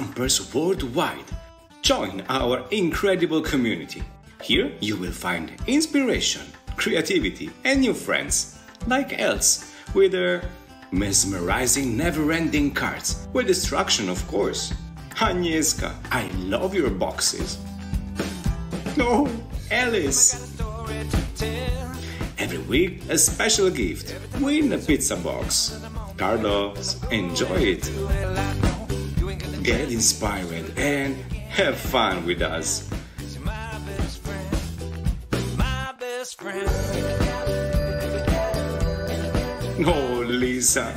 Stampers worldwide. Join our incredible community. Here you will find inspiration, creativity, and new friends, like Els, with her mesmerizing never ending cards, with destruction, of course. Agnieszka, I love your boxes. No, Alice. Every week, a special gift. Win a pizza box. Carlos, enjoy it. Get inspired and have fun with us. Oh, Lisa.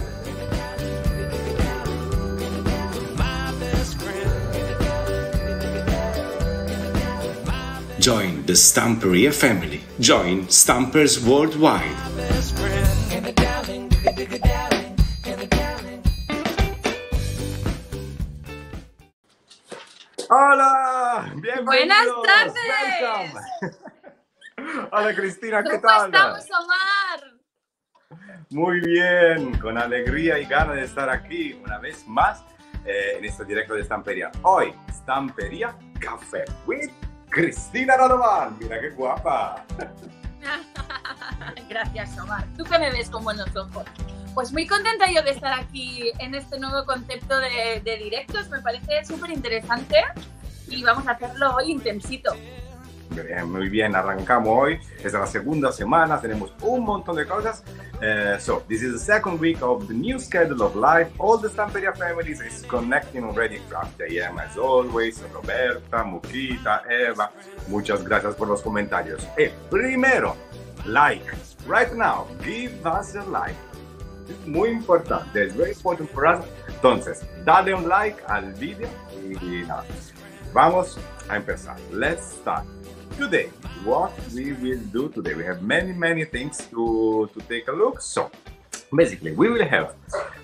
Join the Stamperia family. Join Stampers Worldwide. Buenas tardes. Welcome. Hola Cristina, ¿qué ¿Cómo tal? estamos, Omar? Muy bien, con alegría y ganas de estar aquí una vez más eh, en este directo de Stamperia. Hoy, Stamperia Café with Cristina Radovan. Mira qué guapa. Gracias, Omar. Tú que me ves con buenos ojos. Pues muy contenta yo de estar aquí en este nuevo concepto de, de directos. Me parece súper interesante y vamos a hacerlo hoy intensito. Muy bien, arrancamos hoy. Es la segunda semana, tenemos un montón de cosas. Uh, so, this is the second week of the new schedule of life. All the Stamperia families is connecting already from AM as always. Roberta, Mukita, Eva. Muchas gracias por los comentarios. Eh, primero, like. Right now, give us a like. Es muy importante, es very important for us. Entonces, dale un like al vídeo y nada. Vamos a empezar. Let's start. Today, what we will do today, we have many, many things to, to take a look. So, basically, we will have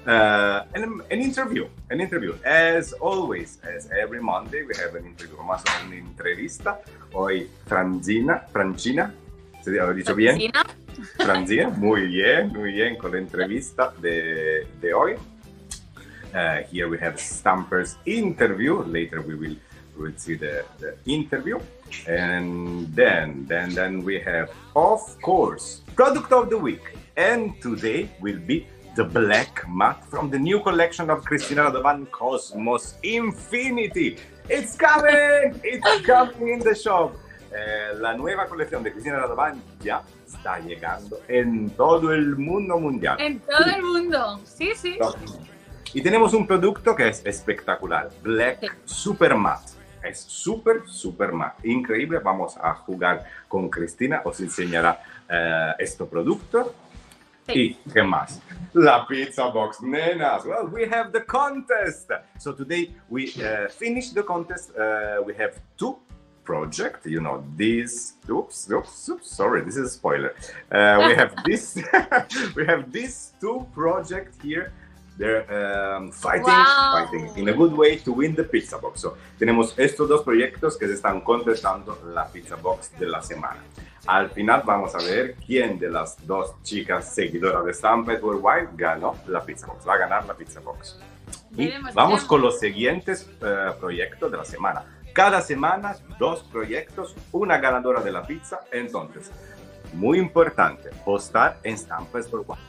uh, an, an interview. An interview. As always, as every Monday, we have an interview. Vamos a hacer una entrevista. Hoy, Franzina, Francina, ¿se lo dicho bien? Cristina, Franzia, muy bien, muy bien con la entrevista de, de hoy. Uh, here we have Stamper's interview. Later we will we will see the, the interview, and then then then we have of course product of the week. And today will be the black mat from the new collection of Cristina Radovan Cosmos Infinity. It's coming! It's coming in the shop. Eh, la nueva colección de Cristina Radovan ya está llegando en todo el mundo mundial. en todo el mundo. Sí, sí. Y tenemos un producto que es espectacular, Black Sí. Super Matte. Es súper, súper. Increíble. Vamos a jugar con Cristina. Os enseñará eh, este producto. Sí. ¿Y qué más? La pizza box, nenas. Well, we have the contest. So today we uh, finish the contest. Uh, we have two project. You know, this. Oops, oops, oops. Sorry, this is a spoiler. Uh, we have this. we have these two projects here. They're um, fighting, Wow. fighting in a good way to win the pizza box. So tenemos estos dos proyectos que se están contestando la pizza box de la semana. Al final vamos a ver quién de las dos chicas seguidoras de Stampede Worldwide ganó la pizza box. Va a ganar la pizza box. Y vamos con los siguientes eh, proyectos de la semana. Cada semana, dos proyectos, una ganadora de la pizza. Entonces, muy importante, postar en Stampers Worldwide.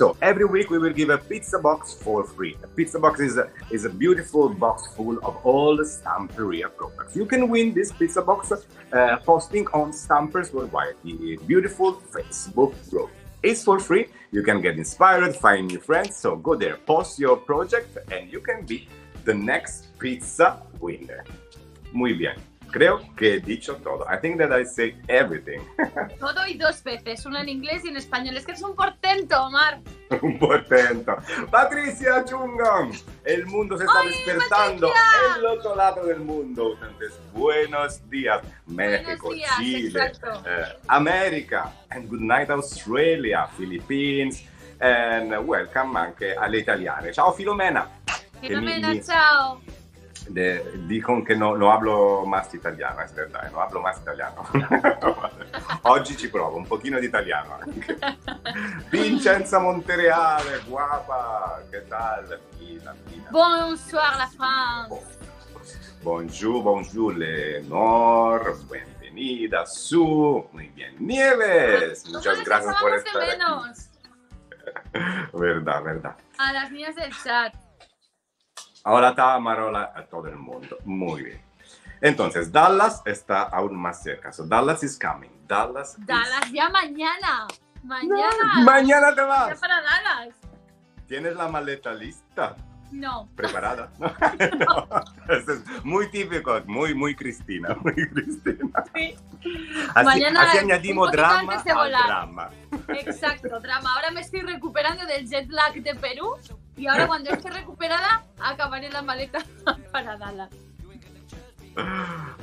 So every week we will give a pizza box for free. A pizza box is a, is a beautiful box full of all the Stamperia products. You can win this pizza box uh, posting on Stampers Worldwide, the beautiful Facebook group. It's for free. You can get inspired, find new friends. So go there, post your project, and you can be the next pizza winner. Muy bien. Creo que he dicho todo. I think that I say everything. Todo y dos veces, una en inglés y en español. Es que eres un portento, Omar. Un portento. Patricia Chungam, el mundo se está ¡Ay, despertando Patricia! el otro lado del mundo. Entonces, buenos días, México, Buenos días, Chile, eh, América, and good night Australia, Philippines, and welcome anche alle italiane. Ciao Filomena. Filomena, mi- chao. De, dicono che no, no hablo más italiano, es verdad, no hablo más italiano. Oggi ci provo, un pochino di italiano anche. Vincenza Montereale, guapa, che tal? Fina, fina. Bonsoir, la France. Bonjour, bonjour, Leonor. Bienvenida, Su. Muy bien, Nieves. Muchas gracias por estar aquí. Verdad, verdad. A las niñas del chat. Ahora está Marola a todo el mundo. Muy bien. Entonces, Dallas está aún más cerca. So, Dallas is coming. Dallas. is- Dallas, ya mañana. Mañana. Mañana te Ya vas. para Dallas. ¿Tienes la maleta lista? No. ¿Preparada? No. Eso es muy típico, muy, muy Cristina, muy Cristina. Sí. Así, Mañana así añadimos drama al volar. drama. Exacto, drama. Ahora me estoy recuperando del jet lag de Perú y ahora cuando esté recuperada acabaré la maleta para Dallas.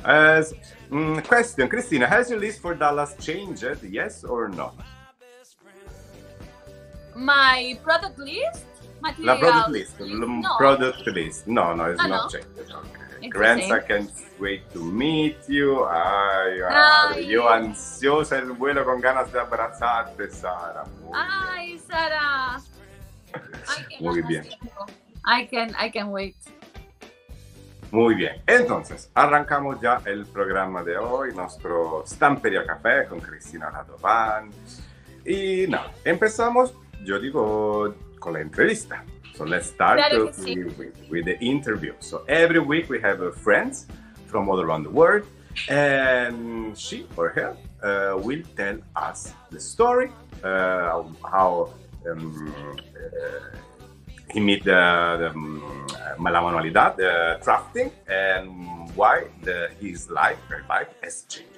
As, mm, question, Christina, has your list for Dallas changed? Yes or no? My product list? La Material product list. No. Product list. No, no, it's Ah, not no. changed. Okay. Same. can't wait to meet you. Ay, ay, Ay. yo ansiosa el vuelo con ganas de abrazarte, Sara. Muy bien. Ay, Sara. Ay, qué Muy bien. tengo. I can, I can wait. Muy bien, entonces arrancamos ya el programa de hoy, nuestro Stamperia Café con Cristina Radovan. Y nada, empezamos, yo digo, con la entrevista. So let's start uh, with, with- with the interview. So every week we have uh, friends from all around the world, and she or her uh, will tell us the story, uh, how um, uh, he meet the, the um, manualidad, the crafting, and why the, his life, her life has changed.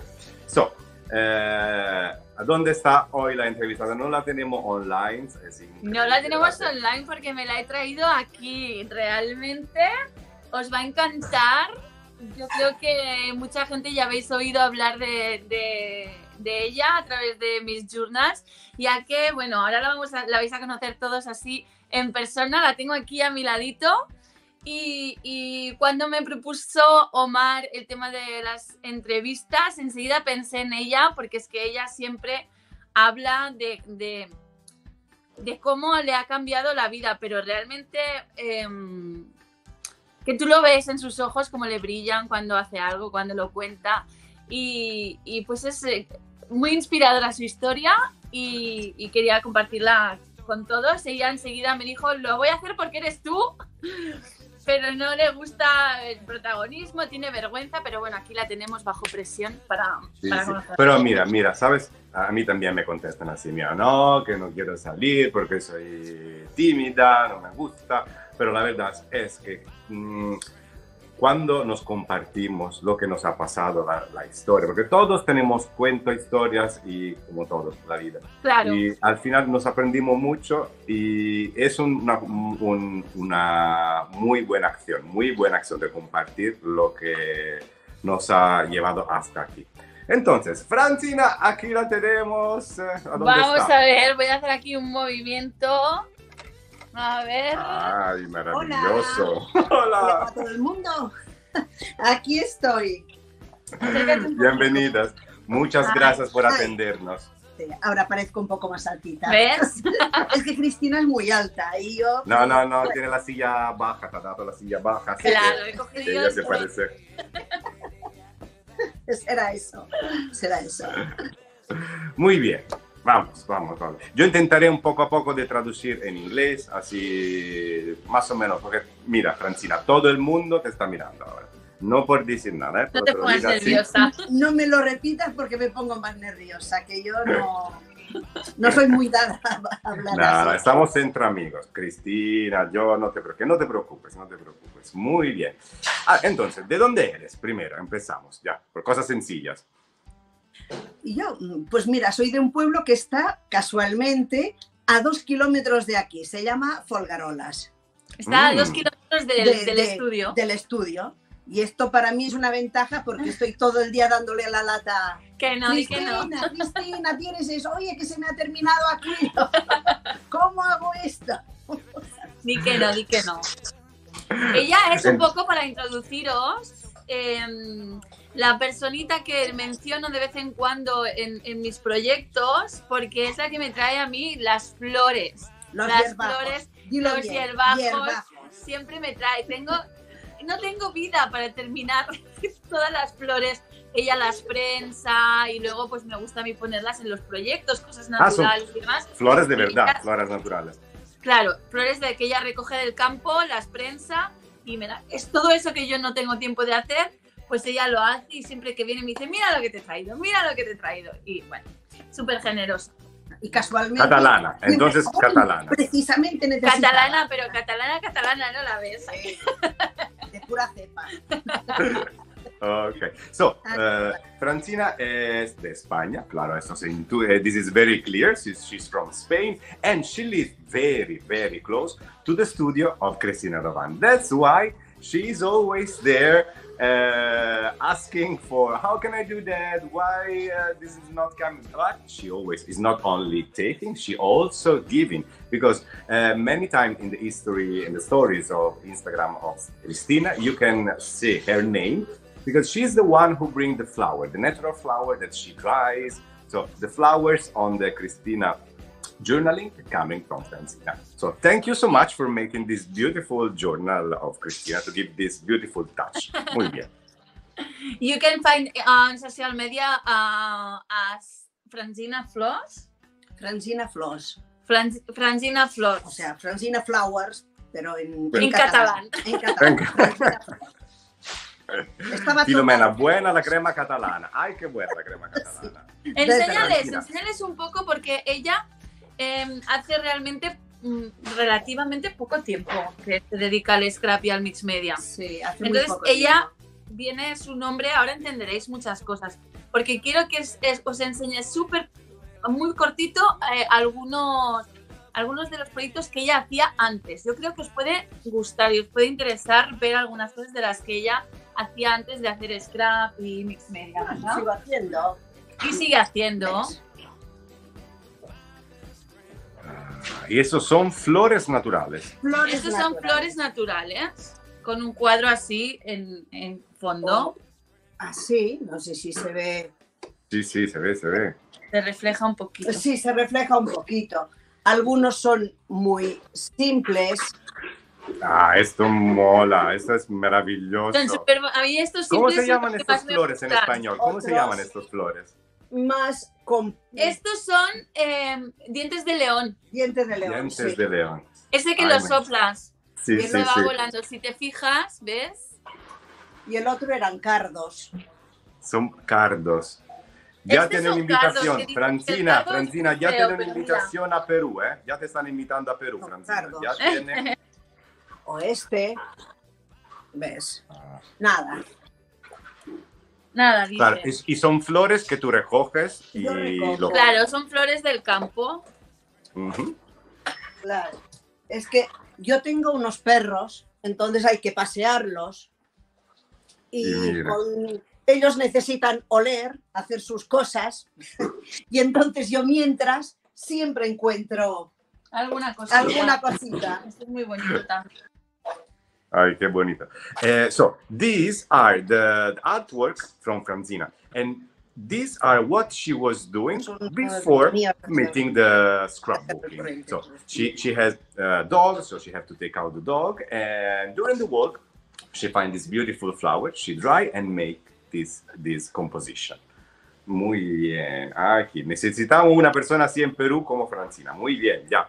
So, eh, ¿dónde está hoy la entrevistada? No la tenemos online. No la tenemos online porque me la he traído aquí. Realmente os va a encantar. Yo creo que mucha gente ya habéis oído hablar de, de- de ella a través de mis journals, ya que, bueno, ahora la, vamos a- la vais a conocer todos así en persona. La tengo aquí a mi ladito. Y, cuando me propuso Omar el tema de las entrevistas, enseguida pensé en ella, porque es que ella siempre habla de- de, cómo le ha cambiado la vida, pero realmente em, que tú lo ves en sus ojos, como le brillan cuando hace algo, cuando lo cuenta. Y, y, pues es eh, muy inspiradora su historia y, y quería compartirla con todos. Ella enseguida me dijo, lo voy a hacer porque eres tú, pero no le gusta el protagonismo, tiene vergüenza, pero bueno, aquí la tenemos bajo presión para, Sí, para sí. Pero mira, mira, ¿sabes? A mí también me contestan así, mira, no, que no quiero salir porque soy tímida, no me gusta, pero la verdad es que mm, cuando nos compartimos lo que nos ha pasado, la, la historia, porque todos tenemos cuentos, historias y como todos, la vida. Claro. Y al final nos aprendimos mucho y es una, un- una muy buena acción, muy buena acción de compartir lo que nos ha llevado hasta aquí. Entonces, Francina, aquí la tenemos. ¿A dónde Vamos está? a ver, voy a hacer aquí un movimiento. A ver. Ay, maravilloso. Hola. a todo el mundo. Aquí estoy. Bienvenidas. Muchas Ay, gracias por ay. atendernos. Sí, Ahora parezco un poco más altita. ¿Ves? Es que Cristina es muy alta y yo. No, no, no, tiene la silla baja, te ha dado la silla baja. Claro, que he cogido Ella se parece. Será eso. Será eso. Muy bien, vamos, vamos, vamos. Yo intentaré un poco a poco de traducir en inglés, así más o menos, porque mira, Francina, todo el mundo te está mirando ahora. No por decir nada, ¿eh? No te pongas nerviosa. No me lo repitas porque me pongo más nerviosa, que yo no, no soy muy dada a hablar Nada, así. estamos entre amigos. Cristina, yo, no te, preocupes, no te preocupes, no te preocupes. Muy bien. Ah, entonces, ¿de dónde eres? Primero, empezamos, ya, por cosas sencillas. Y yo, mm, pues mira, soy de un pueblo que está casualmente a dos kilómetros de aquí. Se llama Folgarolas. Está a dos kilómetros del, De- del de- estudio. Del estudio. Y esto para mí es una ventaja porque estoy todo el día dándole a la lata. Que no, di que Cristina, no. Cristina, tienes eso. Oye, que se me ha terminado aquí. ¿Cómo hago esto? Di que no, di que no. Ella es un poco para introduciros em, la personita que menciono de vez en cuando en, en mis proyectos, porque es la que me trae a mí las flores. Los las hierbajos. flores, Dilo los hierbajos. hierbajos. Siempre me trae. Tengo no tengo vida para terminar todas las flores. Ella las prensa y luego pues me gusta a mí ponerlas en los proyectos, cosas Ah, naturales y demás. Flores de verdad, ella- flores naturales. Claro, flores de que ella recoge del campo, las prensa y me da. Es todo eso que yo no tengo tiempo de hacer, pues ella lo hace y siempre que viene me dice, mira lo que te he traído, mira lo que te he traído. Y bueno, súper generosa. Y casualmente. Catalana, entonces catalana. Precisamente necesitaba. Catalana, pero catalana, catalana, ¿no la ves? Sí, De pura cepa. Okay, so uh, Francina es de España, claro, eso se intu- eh, this is very clear. She's, she's from Spain and she lives very, very close to the studio of Cristina Rovan. That's why she's always there uh, asking for how can I do that? Why uh, this is not coming? But she always is not only taking, she also giving because uh, many times in the history in the stories of Instagram of Cristina, you can see her name because she's the one who brings the flower, the natural flower that she dries. So the flowers on the Cristina journaling coming from Francina. So thank you so much for making this beautiful journal of Cristina to give this beautiful touch. Muy bien. You can find on social media uh, as Francina Flores. Francina Flores. Fran- Francina Flores. O sea, Francina Flowers, pero en, En catalán. En catalán. En Francina Flors. Estaba Filomena, buena la crema catalana. Ay, qué buena la crema catalana. Enséñales, enséñales un poco porque ella eh, hace realmente mm, relativamente poco tiempo que se dedica al scrap y al mix media. Sí, hace muy Entonces poco ella viene su nombre, ahora entenderéis muchas cosas, porque quiero que es- es- os enseñe súper, muy cortito eh, algunos, algunos de los proyectos que ella hacía antes. Yo creo que os puede gustar y os puede interesar ver algunas cosas de las que ella hacía antes de hacer scrap y mix media, tiempo. ¿verdad? Sigo haciendo. Y sigue haciendo. Y esos son flores naturales. Flores Estos son flores naturales, con un cuadro así en, en fondo. Así, no sé si se ve. Sí, sí, se ve, se ve. Se refleja un poquito. Sí, se refleja un poquito. Algunos son muy simples. Ah, esto mola, esto es maravilloso. Súper- a mí estos ¿Cómo se llaman estas flores en español? ¿Cómo se llaman estas flores? más con Estos son eh, dientes de león. dientes de león. Dientes sí. de león. Ese que Ay, lo me- soplas Sí, y sí, va sí. volando. Si te fijas, ¿ves? Y el otro eran cardos. Son cardos. Ya Este tienen invitación. cardos, Francina, Francina, ya tienen invitación a Perú, ¿eh? Ya te están invitando a Perú, Son Francina. cardos. Ya tienen. O este. ¿Ves? Ah, Nada. Nada, dice. Claro, y, y son flores que tú recoges y lo- Claro, son flores del campo. Claro. Es que yo tengo unos perros, entonces hay que pasearlos. Y Y mira. con- ellos necesitan oler, hacer sus cosas. y entonces yo mientras siempre encuentro Alguna cosa. alguna cosita. Esto es muy bonito también. Ay, qué bonito. Eh, so, these are the, the artwork from Francina. And these are what she was doing before meeting the scrapbooking. So she, she has a dog, so she have to take out the dog. And during the walk, she find this beautiful flower. She dry and make this, this composition. Muy bien. Aquí necesitamos una persona así en Perú como Francina. Muy bien, ya.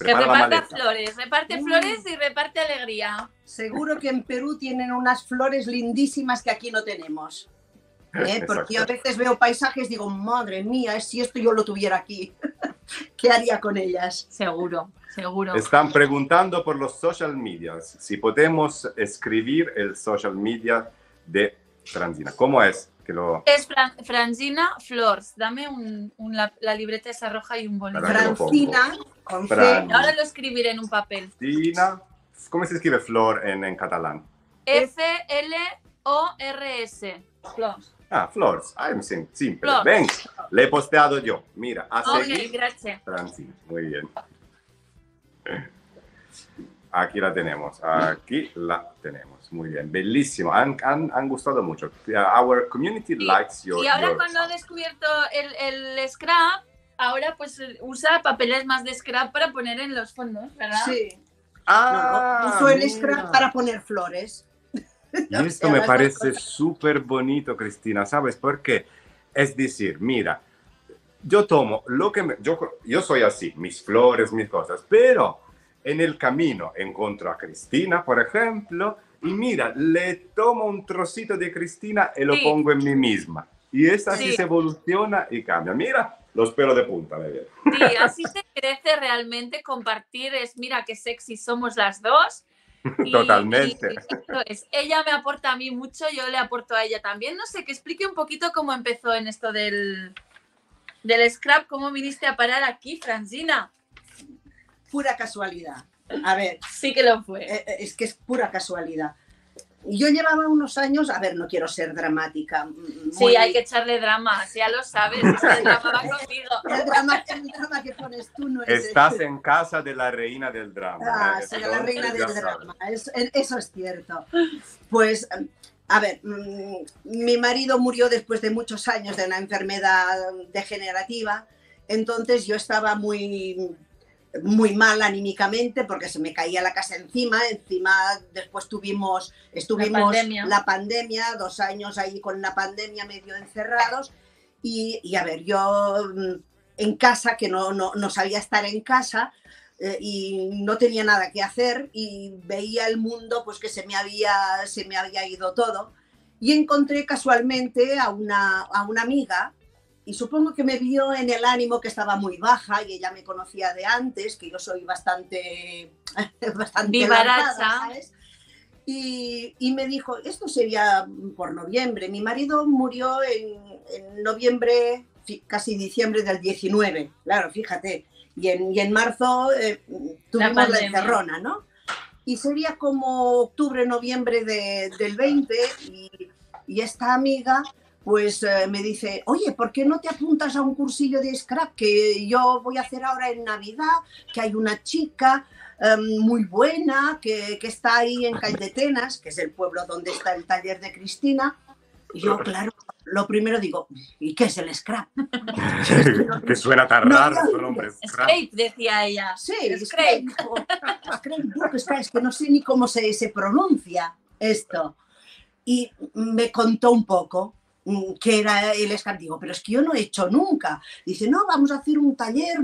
Que reparta flores, reparte Mm. flores y reparte alegría. Seguro que en Perú tienen unas flores lindísimas que aquí no tenemos. ¿eh? Porque yo a veces veo paisajes y digo, madre mía, si esto yo lo tuviera aquí, ¿qué haría con ellas? Seguro, seguro. Están preguntando por los social medias, si podemos escribir el social media de Francina. ¿Cómo es? Que lo... Es Fran- Francina Flores. Dame un, un la, la libreta esa roja y un bolígrafo. Francina, con C, Fran. Ahora lo escribiré en un papel. Francina, ¿cómo se escribe flor en, en catalán? F-L-O-R-S. Flores. Ah, flores. Sim- simple. Flor. Ven, le he posteado yo. Mira, a Ok, seguir gracias. Francina. Muy bien. Aquí la tenemos. Aquí la tenemos. Muy bien. Bellísimo. Han, han, han gustado mucho. Our community Sí. likes your... Y ahora your- cuando ha descubierto el, el scrap, ahora pues usa papeles más de scrap para poner en los fondos, ¿verdad? Sí. Ah, No, uso el mira. scrap para poner flores. Y esto me parece súper bonito, Cristina, ¿sabes por qué? Es decir, mira, yo tomo lo que me, yo, yo soy así, mis flores, mis cosas, pero en el camino encuentro a Cristina, por ejemplo, y mira, le tomo un trocito de Cristina y lo pongo en mí misma. Y es así se evoluciona y cambia. Mira, los pelos de punta, me Sí, así se crece realmente compartir, es mira qué sexy somos las dos. Totalmente. es, ella me aporta a mí mucho, yo le aporto a ella también. No sé, que explique un poquito cómo empezó en esto del, del scrap, cómo viniste a parar aquí, Francina. Pura casualidad. A ver. Sí que lo fue. Eh, eh, es que es pura casualidad. Yo llevaba unos años, a ver, no quiero ser dramática. Mm, sí, hay que echarle drama, ya lo sabes, el drama va contigo. El drama, el drama que pones tú no es... Estás en casa de la reina del drama. Ah, sí, la reina del drama, eso, eso es cierto. Pues, a ver, mm, mi marido murió después de muchos años de una enfermedad degenerativa, entonces yo estaba muy muy mal anímicamente porque se me caía la casa encima, encima después tuvimos, estuvimos la pandemia, dos años ahí con la pandemia medio encerrados y, a ver, yo mm, en casa, que no, no, sabía estar en casa eh, y no tenía nada que hacer y veía el mundo pues que se me había, se me había ido todo. Y encontré casualmente a una, a una amiga y supongo que me vio en el ánimo que estaba muy baja y ella me conocía de antes, que yo soy bastante, bastante ¿sabes? Y, y, me dijo, esto sería por noviembre. Mi marido murió en, noviembre, casi diciembre del 19, claro, fíjate. Y en, y en marzo eh, tuvimos la, encerrona, ¿no? Y sería como octubre, noviembre de, del 20 y, y esta amiga pues eh, me dice, oye, ¿por qué no te apuntas a un cursillo de scrap que yo voy a hacer ahora en Navidad? Que hay una chica em, muy buena que, que, está ahí en Caldetenas, que es el pueblo donde está el taller de Cristina. Y yo, claro, lo primero digo, ¿y qué es el scrap? que suena tan raro su nombre. Scrape, decía ella. Sí, scrape. Scrape, es que no sé ni cómo se, se pronuncia esto. Y me contó un poco que era el scrap. Digo, pero es que yo no he hecho nunca. Dice, no, vamos a hacer un taller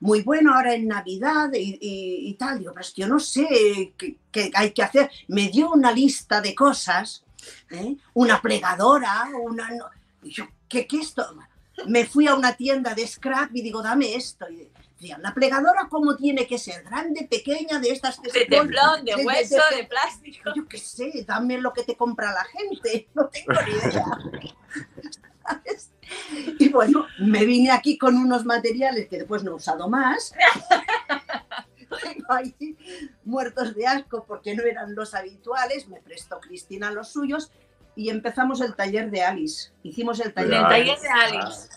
muy bueno ahora en Navidad y, tal. Digo, pero es que yo no sé qué, hay que hacer. Me dio una lista de cosas, ¿eh? una plegadora, una... Yo, ¿qué, ¿qué esto? Me fui a una tienda de scrap y digo, dame esto. La plegadora cómo tiene que ser, grande, pequeña, de estas que de teflón, de, hueso, de, plástico. Yo qué sé, dame lo que te compra la gente, no tengo ni idea. Y bueno, me vine aquí con unos materiales que después no he usado más. Tengo ahí muertos de asco porque no eran los habituales, me prestó Cristina los suyos y empezamos el taller de Alice. Hicimos el taller, el taller de Alice,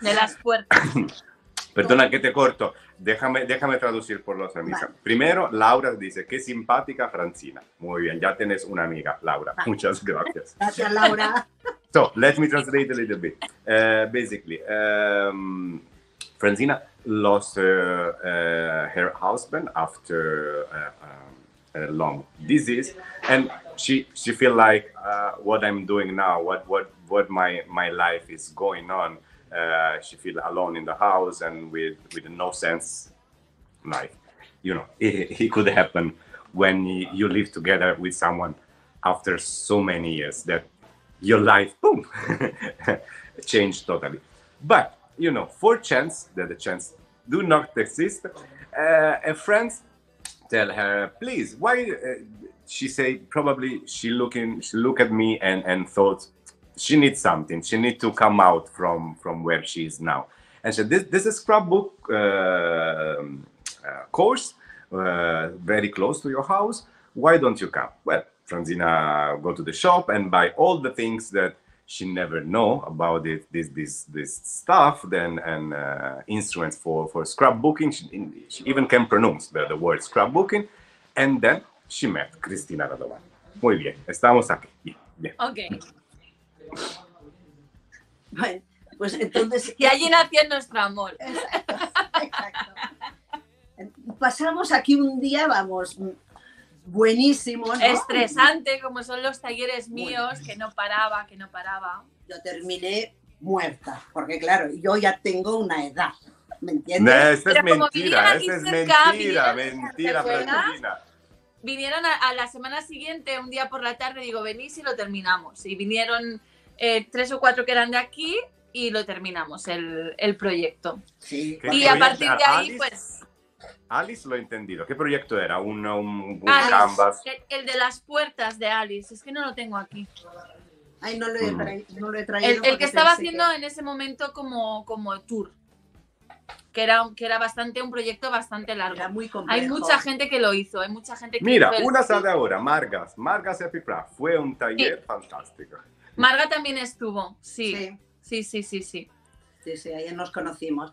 de las puertas. Perdona que te corto. Déjame, déjame traducir por los amigos. Primero, Laura dice, qué simpática Francina. Muy bien, ya tienes una amiga, Laura. Muchas gracias. Gracias, Laura. So, let me translate a little bit. Uh, basically, um, Francina lost uh, uh, her husband after uh, um, a long disease, and she she feel like uh, what I'm doing now, what what what my my life is going on uh, she feel alone in the house and with with no sense like you know it, it could happen when you live together with someone after so many years that your life boom changed totally. But you know for chance that the chance do not exist. Uh, a friend tell her please why uh, she say probably she looking she look at me and and thought she needs something. She needs to come out from from where she is now. And so this this is scrapbook uh, uh, course uh, very close to your house. Why don't you come? Well, Franzina go to the shop and buy all the things that she never know about it, this this this stuff. Then and uh, instruments for for scrapbooking. She, she even can pronounce the, the word scrapbooking. And then she met Cristina Radovan. Muy bien, estamos aquí. Okay. Bueno, pues entonces... Y allí nació nuestro amor. Pasamos aquí un día, vamos, buenísimo. ¿no? Estresante, como son los talleres míos, que no paraba, que no paraba. Yo terminé muerta, porque claro, yo ya tengo una edad, ¿me entiendes? Esa es mentira, esa es mentira, mentira, Francelina. Vinieron a, a, la semana siguiente, un día por la tarde, digo, venís y lo terminamos. Y vinieron eh, tres o cuatro que eran de aquí y lo terminamos, el, el proyecto. Sí. Y a partir de ahí, Alice? pues... Alice lo he entendido. ¿Qué proyecto era? ¿Un, un, un Alice, canvas? el, el de las puertas de Alice, es que no lo tengo aquí. Ay, no lo he, Mm. traído, no lo he traído. El, que estaba haciendo en ese momento como, como tour, que era, que era bastante un proyecto bastante largo. era muy complejo. Hay mucha gente que lo hizo, hay mucha gente que Mira, hizo el- una sala ahora, Margas, Margas Epipra. Fue un taller fantástico. Marga también estuvo, sí, Sí, sí, sí, sí, sí. sí, ahí nos conocimos.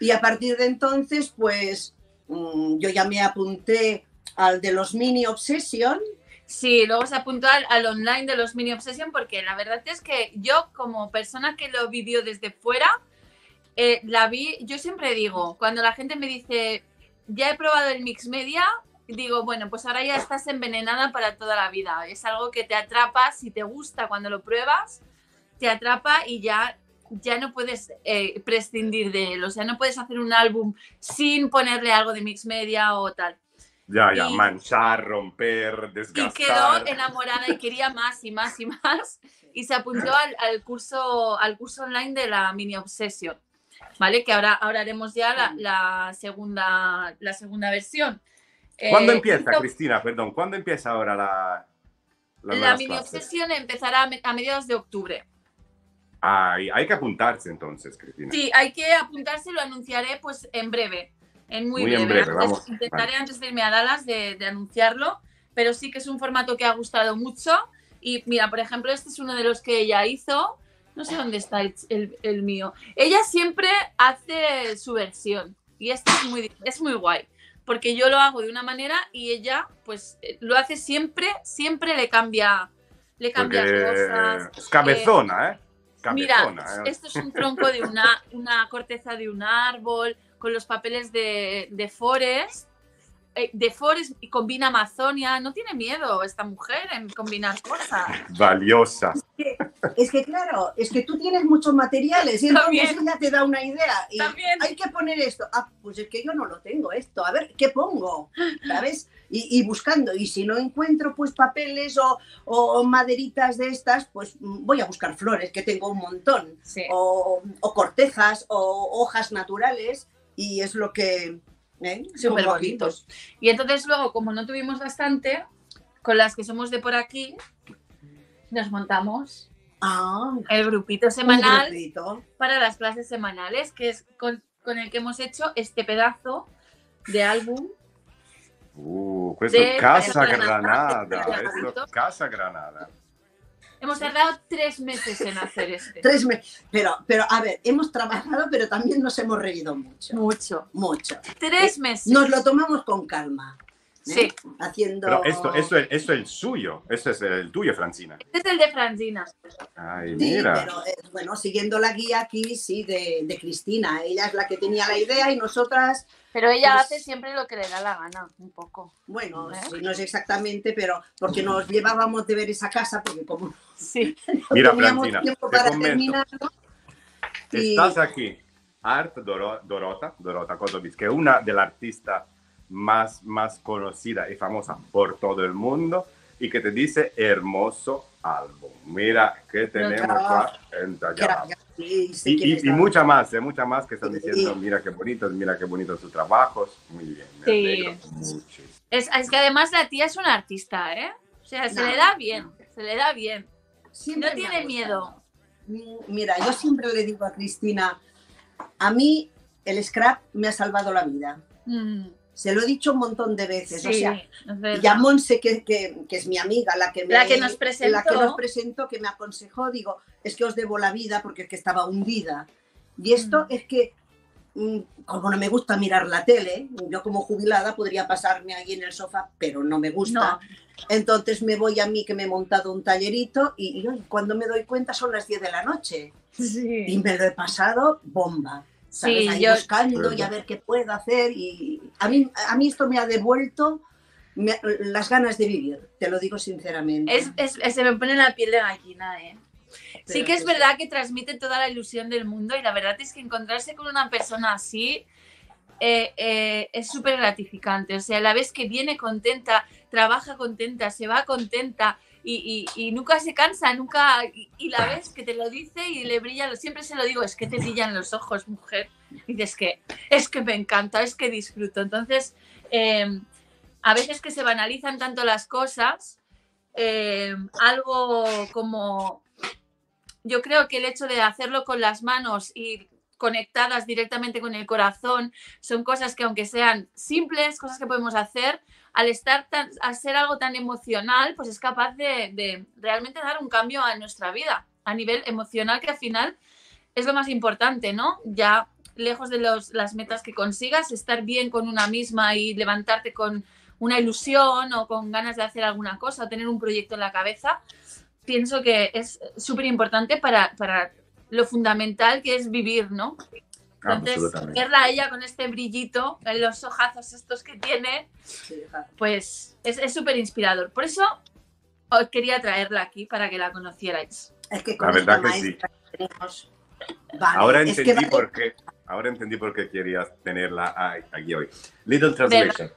Y a partir de entonces, pues mm, yo ya me apunté al de los mini Obsession. Sí, luego se apuntó al, al online de los Mini Obsession porque la verdad es que yo como persona que lo vivió desde fuera, eh, la vi, yo siempre digo, cuando la gente me dice, ya he probado el Mix Media, digo, bueno, pues ahora ya estás envenenada para toda la vida. Es algo que te atrapa, si te gusta cuando lo pruebas, te atrapa y ya, ya no puedes eh, prescindir de él. O sea, no puedes hacer un álbum sin ponerle algo de Mix Media o tal. Ya, ya, Y- manchar, romper, Y desgastar. quedó enamorada y quería más y más y más. Y se apuntó al, al curso, al curso online de la mini obsesión. ¿Vale? Que ahora, ahora haremos ya la, la segunda, la segunda versión. ¿Cuándo Eh, empieza, Cristina? Perdón, ¿cuándo empieza ahora la, La nuevas mini clases? obsesión empezará a me- a mediados de octubre. Ay, hay que apuntarse entonces, Cristina. Sí, hay que apuntarse, lo anunciaré pues en breve, en muy, Muy en breve. breve, Antes- vamos. Intentaré Vale. antes de irme a Dallas de, de anunciarlo, pero sí que es un formato que ha gustado mucho. Y mira, por ejemplo, este es uno de los que ella hizo. No sé dónde está el, el- el mío. Ella siempre hace su versión y este es muy, es muy guay. Porque yo lo hago de una manera y ella, pues, eh, lo hace siempre, siempre le cambia, le cambia Porque cosas. es cabezona, ¿eh? Mira, Cabezona, ¿eh? esto es un tronco de una, una corteza de un árbol, con los papeles de, de Forest. Eh, de Forest y combina Amazonia. No tiene miedo esta mujer en combinar cosas. Valiosa. Es que claro, es que tú tienes muchos materiales y entonces También. ella te da una idea. Y También. hay que poner esto. Ah, pues es que yo no lo tengo esto. A ver, ¿qué pongo? ¿Sabes? Y, y buscando. Y si no encuentro pues papeles o, o maderitas de estas, pues voy a buscar flores, que tengo un montón. Sí. O, o cortezas o hojas naturales. Y es lo que... ¿eh? Súper bonitos. Y entonces luego, como no tuvimos bastante, con las que somos de por aquí, nos montamos Ah, el grupito semanal grupito. para las clases semanales, que es con, con el que hemos hecho este pedazo de álbum. Uh, questo De è Casa Granada. Granada. Esto, Casa Granada. Hemos tardado tres meses en hacer este. Tres meses. Pero, pero, a ver, hemos trabajado, pero también nos hemos reído mucho. Mucho. Mucho. Tres meses. Nos lo tomamos con calma. ¿eh? Sí. Haciendo. Pero esto, esto, es, esto es el suyo. Esto es el tuyo, Francina. Este es el de Franzina. Ay, Sí, mira. pero eh, bueno, siguiendo la guía aquí, sí, de, de Cristina. Ella es la que tenía la idea y nosotras, Pero ella Pues- hace siempre lo que le da la gana, un poco. bueno, ¿Eh? sí, no es exactamente, pero porque nos llevábamos de ver esa casa, porque como Sí. no Mira, teníamos Francina, tiempo te para terminarlo. y- Estás aquí. Art Doro- Dorota, Dorota Kotovic, que es una de las artistas más, más conocida y famosa por todo el mundo y que te dice hermoso álbum. Mira que tenemos acá en sí, Y, y, y la- mucha más, ¿eh? mucha más que están Sí. diciendo, mira qué bonitos, mira qué bonitos sus trabajos. Muy bien, me Sí. alegro mucho. Es, es que además la tía es una artista, ¿eh? O sea, se No. le da bien, se le da bien. Siempre No tiene. Mm, Mira, yo siempre le digo a Cristina, a mí el scrap me ha salvado la vida. Mm, Se lo he dicho un montón de veces. sí, o sea, y a Monse, que, que- que es mi amiga, la que, me, La que nos presentó. la que nos presentó, que me aconsejó, digo, es que os debo la vida porque es que estaba hundida. Y esto Mm. es que, mm, como no me gusta mirar la tele, yo como jubilada podría pasarme ahí en el sofá, pero no me gusta. No. Entonces me voy a mí que me he montado un tallerito y, y, cuando me doy cuenta son las 10 de la noche. Y Sí. me lo he pasado bomba. ¿Sabes? Sí, yo- buscando y a ver qué puedo hacer. Y a mí, a mí esto me ha devuelto las ganas de vivir, te lo digo sinceramente. Es, se me pone la piel de gallina, ¿eh? sí que es verdad que transmite toda la ilusión del mundo y la verdad es que encontrarse con una persona así eh, eh, es súper gratificante. O sea, la vez que viene contenta, trabaja contenta, se va contenta y, nunca se cansa, nunca. Y, la vez que te lo dice y le brilla, siempre se lo digo, es que te brillan los ojos, mujer. Y dices que es que me encanta, es que disfruto. Entonces, em, a veces que se banalizan tanto las cosas, em, algo como yo creo que el hecho de hacerlo con las manos y conectadas directamente con el corazón son cosas que aunque sean simples, cosas que podemos hacer, al estar tan, al ser algo tan emocional, pues es capaz de, realmente dar un cambio a nuestra vida a nivel emocional, que al final es lo más importante, ¿no? Ya lejos de las metas que consigas, estar bien con una misma y levantarte con una ilusión o con ganas de hacer alguna cosa o tener un proyecto en la cabeza, pienso que es súper importante para, para, lo fundamental que es vivir, ¿no? Entonces, verla a ella con este brillito en los ojazos estos que tiene, pues es súper inspirador. Por eso os quería traerla aquí para que la conocierais. Es que la verdad que sí. ahora entendí por qué. Ahora entendí por qué querías tenerla aquí hoy. Little translation.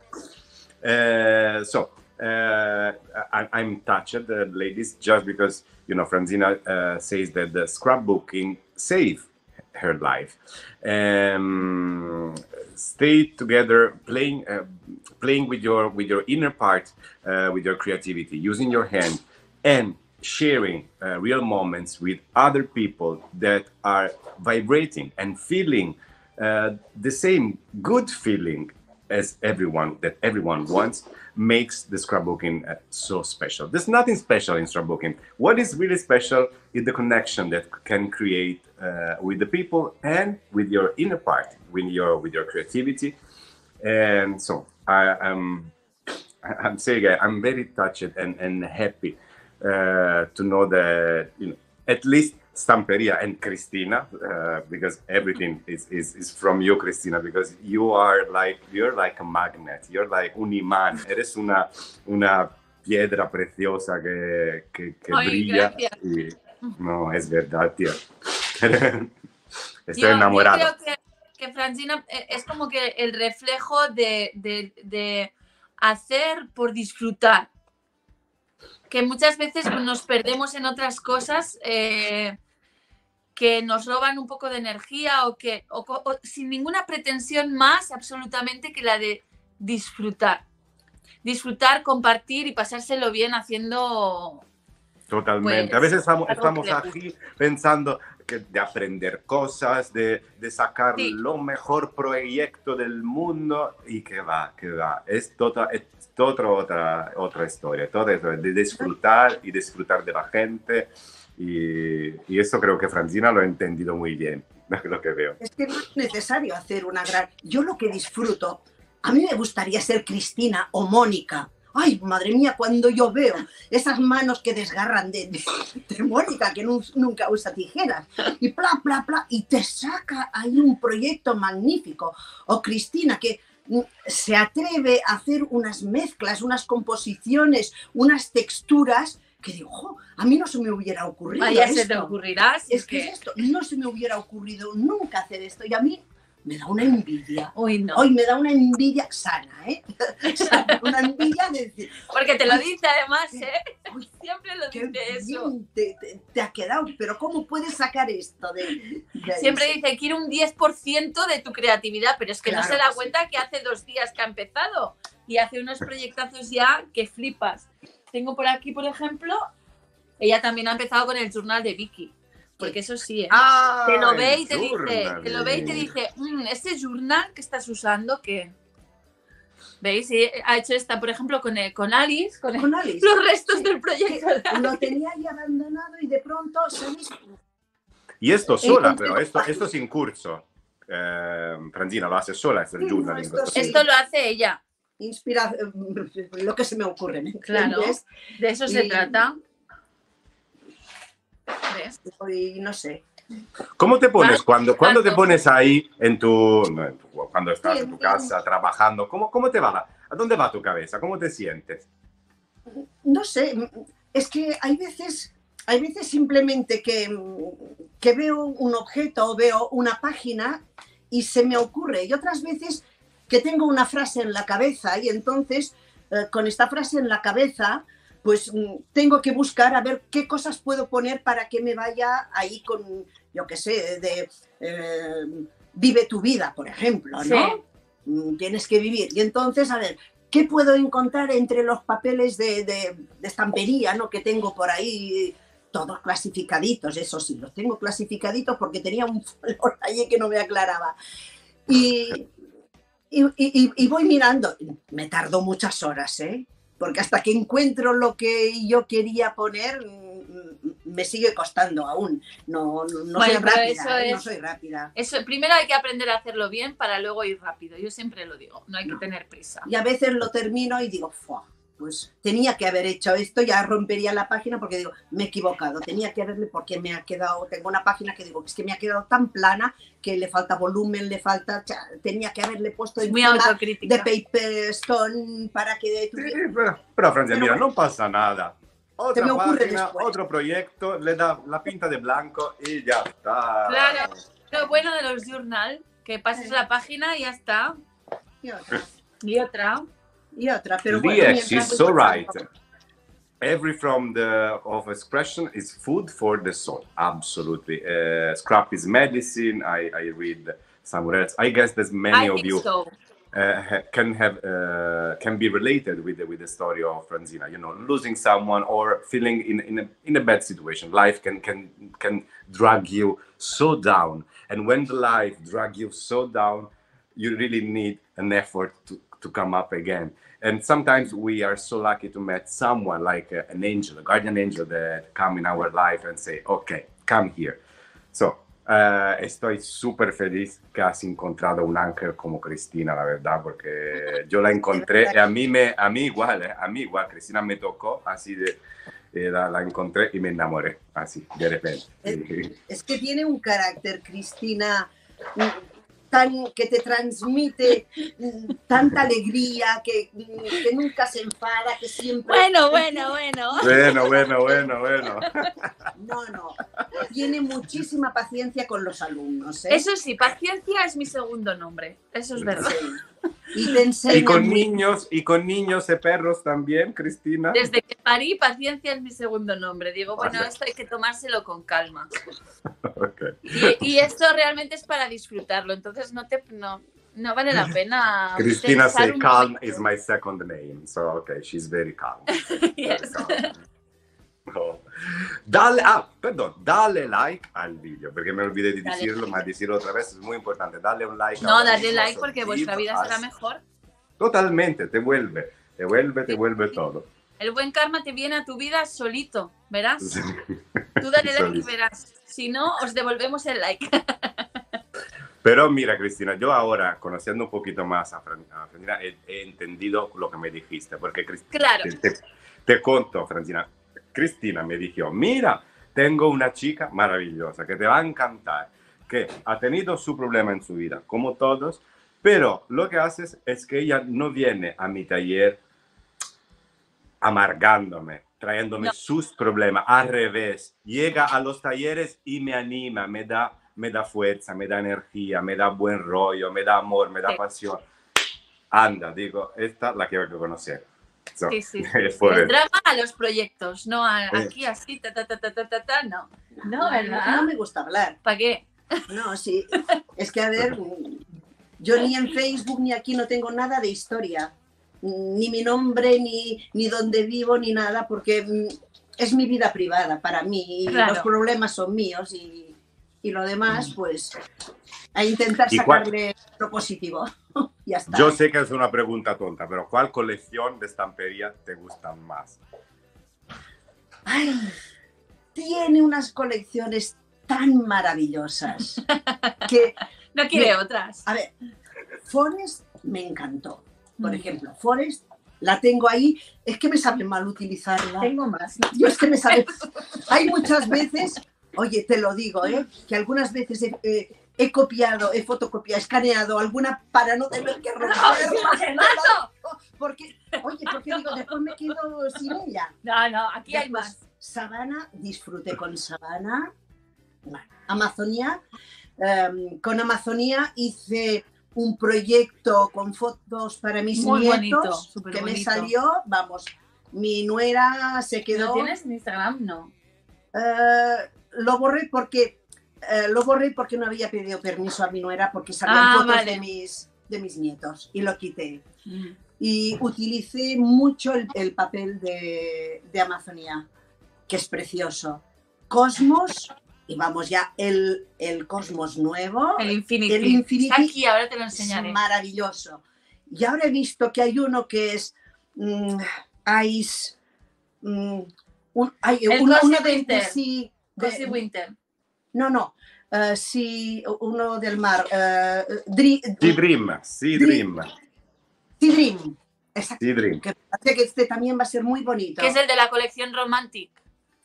Uh, so, uh, I, am touched, uh, ladies, just because you know Franzina uh, says that the scrapbooking saved her life. Um, stay together, playing, uh, playing with your with your inner part, uh, with your creativity, using your hand, and sharing uh, real moments with other people that are vibrating and feeling the same good feeling as everyone that everyone wants makes the scrapbooking uh, so special. There's nothing special in scrapbooking. What is really special is the connection that can create uh, with the people and with your inner part, with your with your creativity. And so I am I'm saying I'm very touched and, and happy uh, to know that you know at least Stamperia and Cristina, uh, because everything is, is, is from you, Cristina, because you are like, you're like a magnet, you're like un imán, eres una, una piedra preciosa que, que, que Ay, brilla. Y, no, es verdad, tío. Estoy yo, enamorado. Yo creo que, que, Francina eh, es como que el reflejo de, de, de hacer por disfrutar que muchas veces nos perdemos en otras cosas eh, que nos roban un poco de energía o que sin ninguna pretensión más absolutamente que la de disfrutar. Disfrutar, compartir y pasárselo bien haciendo... Totalmente. a veces estamos, estamos aquí pensando que de aprender cosas, de, de sacar lo mejor proyecto del mundo y que va, que va. Es, toda, es toda otra, otra historia, todo eso, de disfrutar y disfrutar de la gente y, eso creo que Francina lo ha entendido muy bien, lo que veo. Es que no es necesario hacer una gran... Yo lo que disfruto, a mí me gustaría ser Cristina o Mónica. Ay, madre mía, cuando yo veo esas manos que desgarran de, de, Mónica, que nunca usa tijeras, y bla, bla, bla, y te saca ahí un proyecto magnífico. O Cristina, que mm, se atreve a hacer unas mezclas, unas composiciones, unas texturas que digo, a mí no se me hubiera ocurrido. ya se te ocurrirá. es que, esto no se me hubiera ocurrido nunca hacer esto. Y a mí me da una envidia. Hoy no. Hoy me da una envidia sana, ¿eh? una envidia de decir. Porque te lo dice además, ¿eh? Siempre lo dice eso. Te, ha quedado, pero ¿cómo puedes sacar esto de.? Siempre dice, quiero un 10% de tu creatividad, pero es que no se da cuenta que hace dos días que ha empezado y hace unos proyectazos ya que flipas tengo por aquí, por ejemplo, ella también ha empezado con el journal de Vicky. Porque eso sí, ¿eh? ah, te lo ve y te dice, te lo ve y te dice, mm, este journal que estás usando, que ¿Veis? Y ha hecho esta, por ejemplo, con, eh, con Alice, con, los restos del proyecto. lo tenía ya abandonado y de pronto Y esto sola, pero esto, esto sin curso. Eh, Franzina lo hace sola, es el journal. esto lo hace ella inspira lo que se me ocurre. claro, de eso se trata. Y no sé. ¿Cómo te pones cuando, cuando te pones ahí en tu, cuando estás en tu casa trabajando? ¿Cómo, cómo te va ¿A dónde va tu cabeza? ¿Cómo te sientes? No sé, es que hay veces, hay veces simplemente que, que veo un objeto o veo una página y se me ocurre, y otras veces que tengo una frase en la cabeza y entonces eh, con esta frase en la cabeza pues mm, tengo que buscar a ver qué cosas puedo poner para que me vaya ahí con, yo qué sé, de eh, vive tu vida, por ejemplo, ¿no? Mm, tienes que vivir. Y entonces, a ver, ¿qué puedo encontrar entre los papeles de, de, estampería, ¿no? Que tengo por ahí, todos clasificaditos, eso sí, los tengo clasificaditos porque tenía un flor allí que no me aclaraba. Y, y, y, y voy mirando, me tardó muchas horas, ¿eh? porque hasta que encuentro lo que yo quería poner mm, me sigue costando aún. No, no, soy, rápida, ¿eh? no soy rápida. Eso, primero hay que aprender a hacerlo bien para luego ir rápido. Yo siempre lo digo, no hay que tener prisa. Y a veces lo termino y digo, ¡fua! Pues tenía que haber hecho esto, ya rompería la página porque digo, me he equivocado, tenía que haberle porque me ha quedado, tengo una página que digo, es que me ha quedado tan plana que le falta volumen, le falta, tenía que haberle puesto en de Paper Stone para que... Sí, pero, pero Francia, mira, no pasa nada. Otra página, otro proyecto, le da la pinta de blanco y ya está. Claro, lo bueno de los journal, que pases la página y ya está. Y otra. Y otra. Y otra, pero yes, she's so right. Every from the of expression is food for the soul. Absolutely. Uh, scrap is medicine. I, I read somewhere else. I guess there's many I of you so. uh, can have uh, can be related with the, with the story of Franzina. You know, losing someone or feeling in in a, in a bad situation. Life can can can drag you so down, and when the life drag you so down, you really need an effort to to come up again and sometimes we are so lucky to meet someone like uh, an angel, a guardian angel that come in our life and say, okay, come here. So, uh, estoy súper feliz que has encontrado un ángel como Cristina, la verdad, porque yo la encontré y a mí, me, a mí igual, eh, a mí igual, Cristina me tocó así de, eh, la, la, encontré y me enamoré, así, de repente. Es, es que tiene un carácter, Cristina, tan, que te transmite mm, tanta alegría, que, mm, que, nunca se enfada, que siempre... Bueno, bueno, bueno. Bueno, bueno, bueno, bueno. No, no. Tiene muchísima paciencia con los alumnos. ¿eh? Eso sí, paciencia es mi segundo nombre. Eso es verdad. Sí. Y, te y con niños y con niños y perros también, Cristina. Desde que parí, paciencia es mi segundo nombre. Digo, bueno, esto hay que tomárselo con calma. Okay. Y, y, esto realmente es para disfrutarlo, entonces no te no, no vale la pena. Cristina say calm is my second name, so okay, she's very calm. yes. Very calm. No. Dale, ah, perdón, dale like al vídeo, porque me olvidé de Dale. decirlo, mas decirlo otra vez es muy importante. Dale un like. No, mismo, like porque vuestra vida será mejor. Totalmente, te vuelve, te vuelve, te vuelve todo. El buen karma te viene a tu vida solito, verás. Tú dale like y verás. Si no, os devolvemos el like. Pero mira, Cristina, yo ahora, conociendo un poquito más a Francina, he, he entendido lo que me dijiste, porque Cristina, Claro. te, te, te conto, Francina, Cristina me dijo, mira, tengo una chica maravillosa que te va a encantar, que ha tenido su problema en su vida, como todos, pero lo que haces es que ella no viene a mi taller amargándome, trayéndome No. sus problemas, al revés, llega a los talleres y me anima, me da, me da fuerza, me da energía, me da buen rollo, me da amor, me da pasión. Anda, digo, esta la quiero conocer. So, Sí, sí. El drama a los proyectos, no a- aquí así, ta, ta, ta, ta, ta, ta, ta, no. No, no, ¿verdad? no me gusta hablar. ¿Para qué? No, sí. Es que, a ver, yo ni en Facebook ni aquí no tengo nada de historia. Ni mi nombre, ni, ni dónde vivo, ni nada, porque mm, es mi vida privada para mí. Y Claro. los problemas son míos y, y lo demás, pues, a intentar ¿Y cuál- sacarle lo positivo. ya está. Yo sé que es una pregunta tonta, pero ¿cuál colección de estampería te gustan más? Ay, tiene unas colecciones tan maravillosas que No quiere otras. A ver, Forest me encantó. Por Mm. ejemplo, Forest la tengo ahí. Es que me sabe mal utilizarla. Tengo más. Yo es que me sabe. Hay muchas veces, oye, te lo digo, ¿eh? que algunas veces he, eh, he copiado, he fotocopiado, he escaneado alguna para no tener que romperla. Porque, oye, porque digo, después me quedo sin ella. No, no, aquí hay más. Sabana, disfruté con Sabana. Bueno, Amazonía. em, con Amazonía hice un proyecto con fotos para mis Muy nietos bonito, que me salió, vamos, mi nuera se quedó. ¿Lo tienes en Instagram? No. Eh, lo borré porque eh, lo borré porque no había pedido permiso a mi nuera porque salían Ah, fotos vale. de mis de mis nietos y lo quité Mm. y utilicé mucho el, el papel de, de Amazonía que es precioso Cosmos y vamos ya el, el Cosmos nuevo El Infinity. El Infinity Está aquí, ahora te lo es enseñaré. maravilloso y ahora he visto que hay uno que es mm, Ice mm, un- hay El uno de, sí, de- Cozy Winter. no, no. eh, sí, uno del mar. Dri- Sea Dream, Sea Dream, Sea Dream. Exacto. Sea Dream. Que parece que este también va a ser muy bonito. Que es el de la colección Romantic.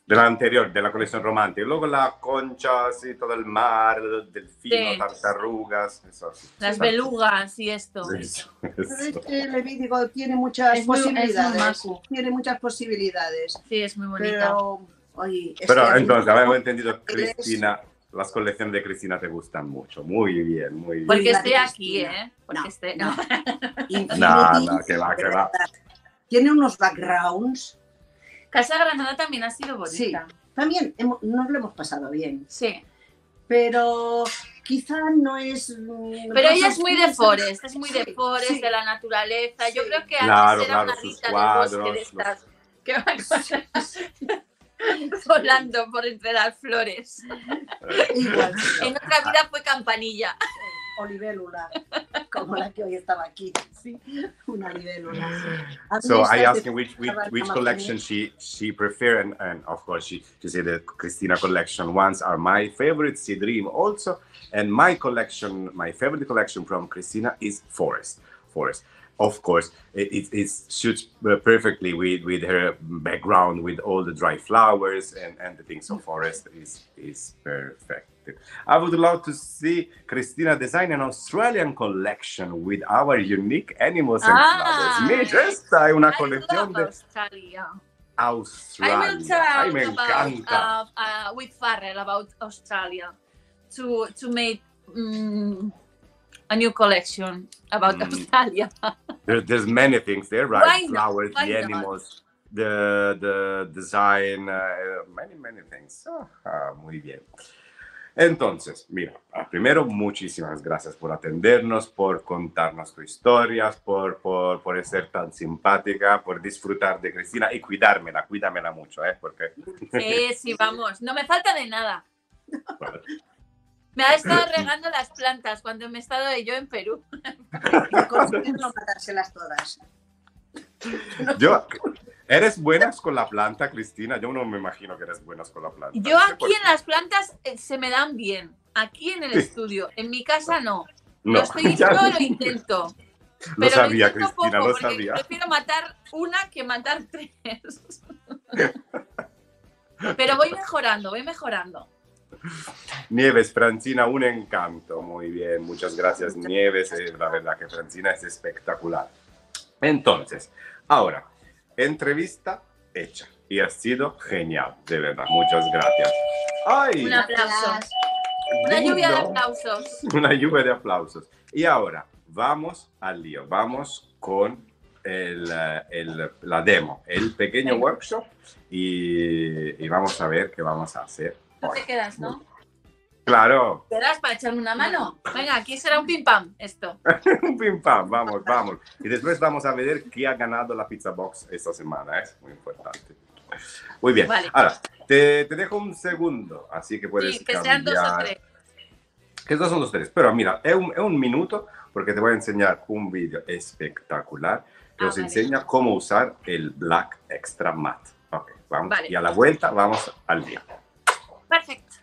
De la anterior, de la colección romántica. Luego la concha, así, todo el mar, el delfino, Sí. tartarugas. Eso, sí. Las Sí. belugas y esto. Eso, Pero es eso. que le vi, digo, tiene muchas Es muy- es muy posibilidades. tiene muchas posibilidades. Sí, es muy bonita. Pero, oye, Pero que a entonces, habíamos entendido, Eres- Cristina, las colecciones de Cristina te gustan mucho. Muy bien, muy bien. Porque la esté de aquí. ¿eh? Porque No, esté. no. No, no, que va, que de va. Tiene unos backgrounds. Casa Granada también ha sido Sí. bonita. También hemos- nos lo hemos pasado bien. Sí. Pero quizá no es. Pero ella es muy de forest, es muy de forest, sí. de la naturaleza. Yo creo que Claro, antes era claro, una del cuadros, bosque de los- estas que va volando por entre las flores. Igual, En otra vida fue campanilla. olivélula, como la que hoy estaba aquí. Sí, una So I asked him which which, which collection she she prefer, and, and of course she she said the Christina collection ones are my favorite. Sea Dream also, and my collection, my favorite collection from Christina is Forest. Forest. Of course, it, it, it suits uh, perfectly with, with her background, with all the dry flowers and, and the things. So forest is is perfect. I would love to see Christina design an Australian collection with our unique animals and Ah, flowers. Mira, esta es una I colección de Australia. Australia. I will me about encanta. uh, uh, with Farrell about Australia to to make mm, a new collection about Mm. Australia. There- there's many things there, right? Why not? Flowers, Why the not? animals, the, the design, uh, many, many things. Ah, ah, muy bien. Entonces, mira, ah, primero, muchísimas gracias por atendernos, por contarnos tus historias, por, por, por ser tan simpática, por disfrutar de Cristina y cuidármela, cuídamela mucho, ¿eh? Porque Sí, sí, vamos. No me falta de nada. Me ha estado regando las plantas cuando me he estado yo en Perú. No matárselas todas. yo, ¿eres buena con la planta, Cristina? Yo no me imagino que eres buena con la planta. Yo aquí en las plantas eh, se me dan bien. Aquí en el estudio. En mi casa no. No, Lo estoy, yo lo intento. lo Pero sabía, lo intento Cristina, poco lo porque sabía. prefiero matar una que matar tres. Pero voy mejorando, voy mejorando. Nieves, Francina, un encanto. Muy bien, muchas gracias, Nieves. Eh, la verdad que Francina es espectacular. Entonces, ahora, entrevista hecha. Y ha sido genial, de verdad. Muchas gracias. ¡Ay! Un aplauso. Una lindo! lluvia de aplausos. Una lluvia de aplausos. Y ahora, vamos al lío. Vamos con el, eh, el- la demo, el pequeño workshop. Y, y vamos a ver qué vamos a hacer. No te quedas, ¿no? Claro, ¿Te das para echarme una mano? Venga, aquí será un pim pam esto. Pim pam, vamos, vamos. Y después vamos a ver quién ha ganado la pizza box esta semana, es muy importante. Muy bien. Vale. Ahora, te, te dejo un segundo, así que puedes Sí, que sean dos o tres. Que estos son los tres. Pero mira, es un, es un minuto porque te voy a enseñar un vídeo espectacular que Ah, os vale. enseña cómo usar el Black Extra Matte. Ok, vamos. Vale. Y a la vuelta vamos al día. Perfecto.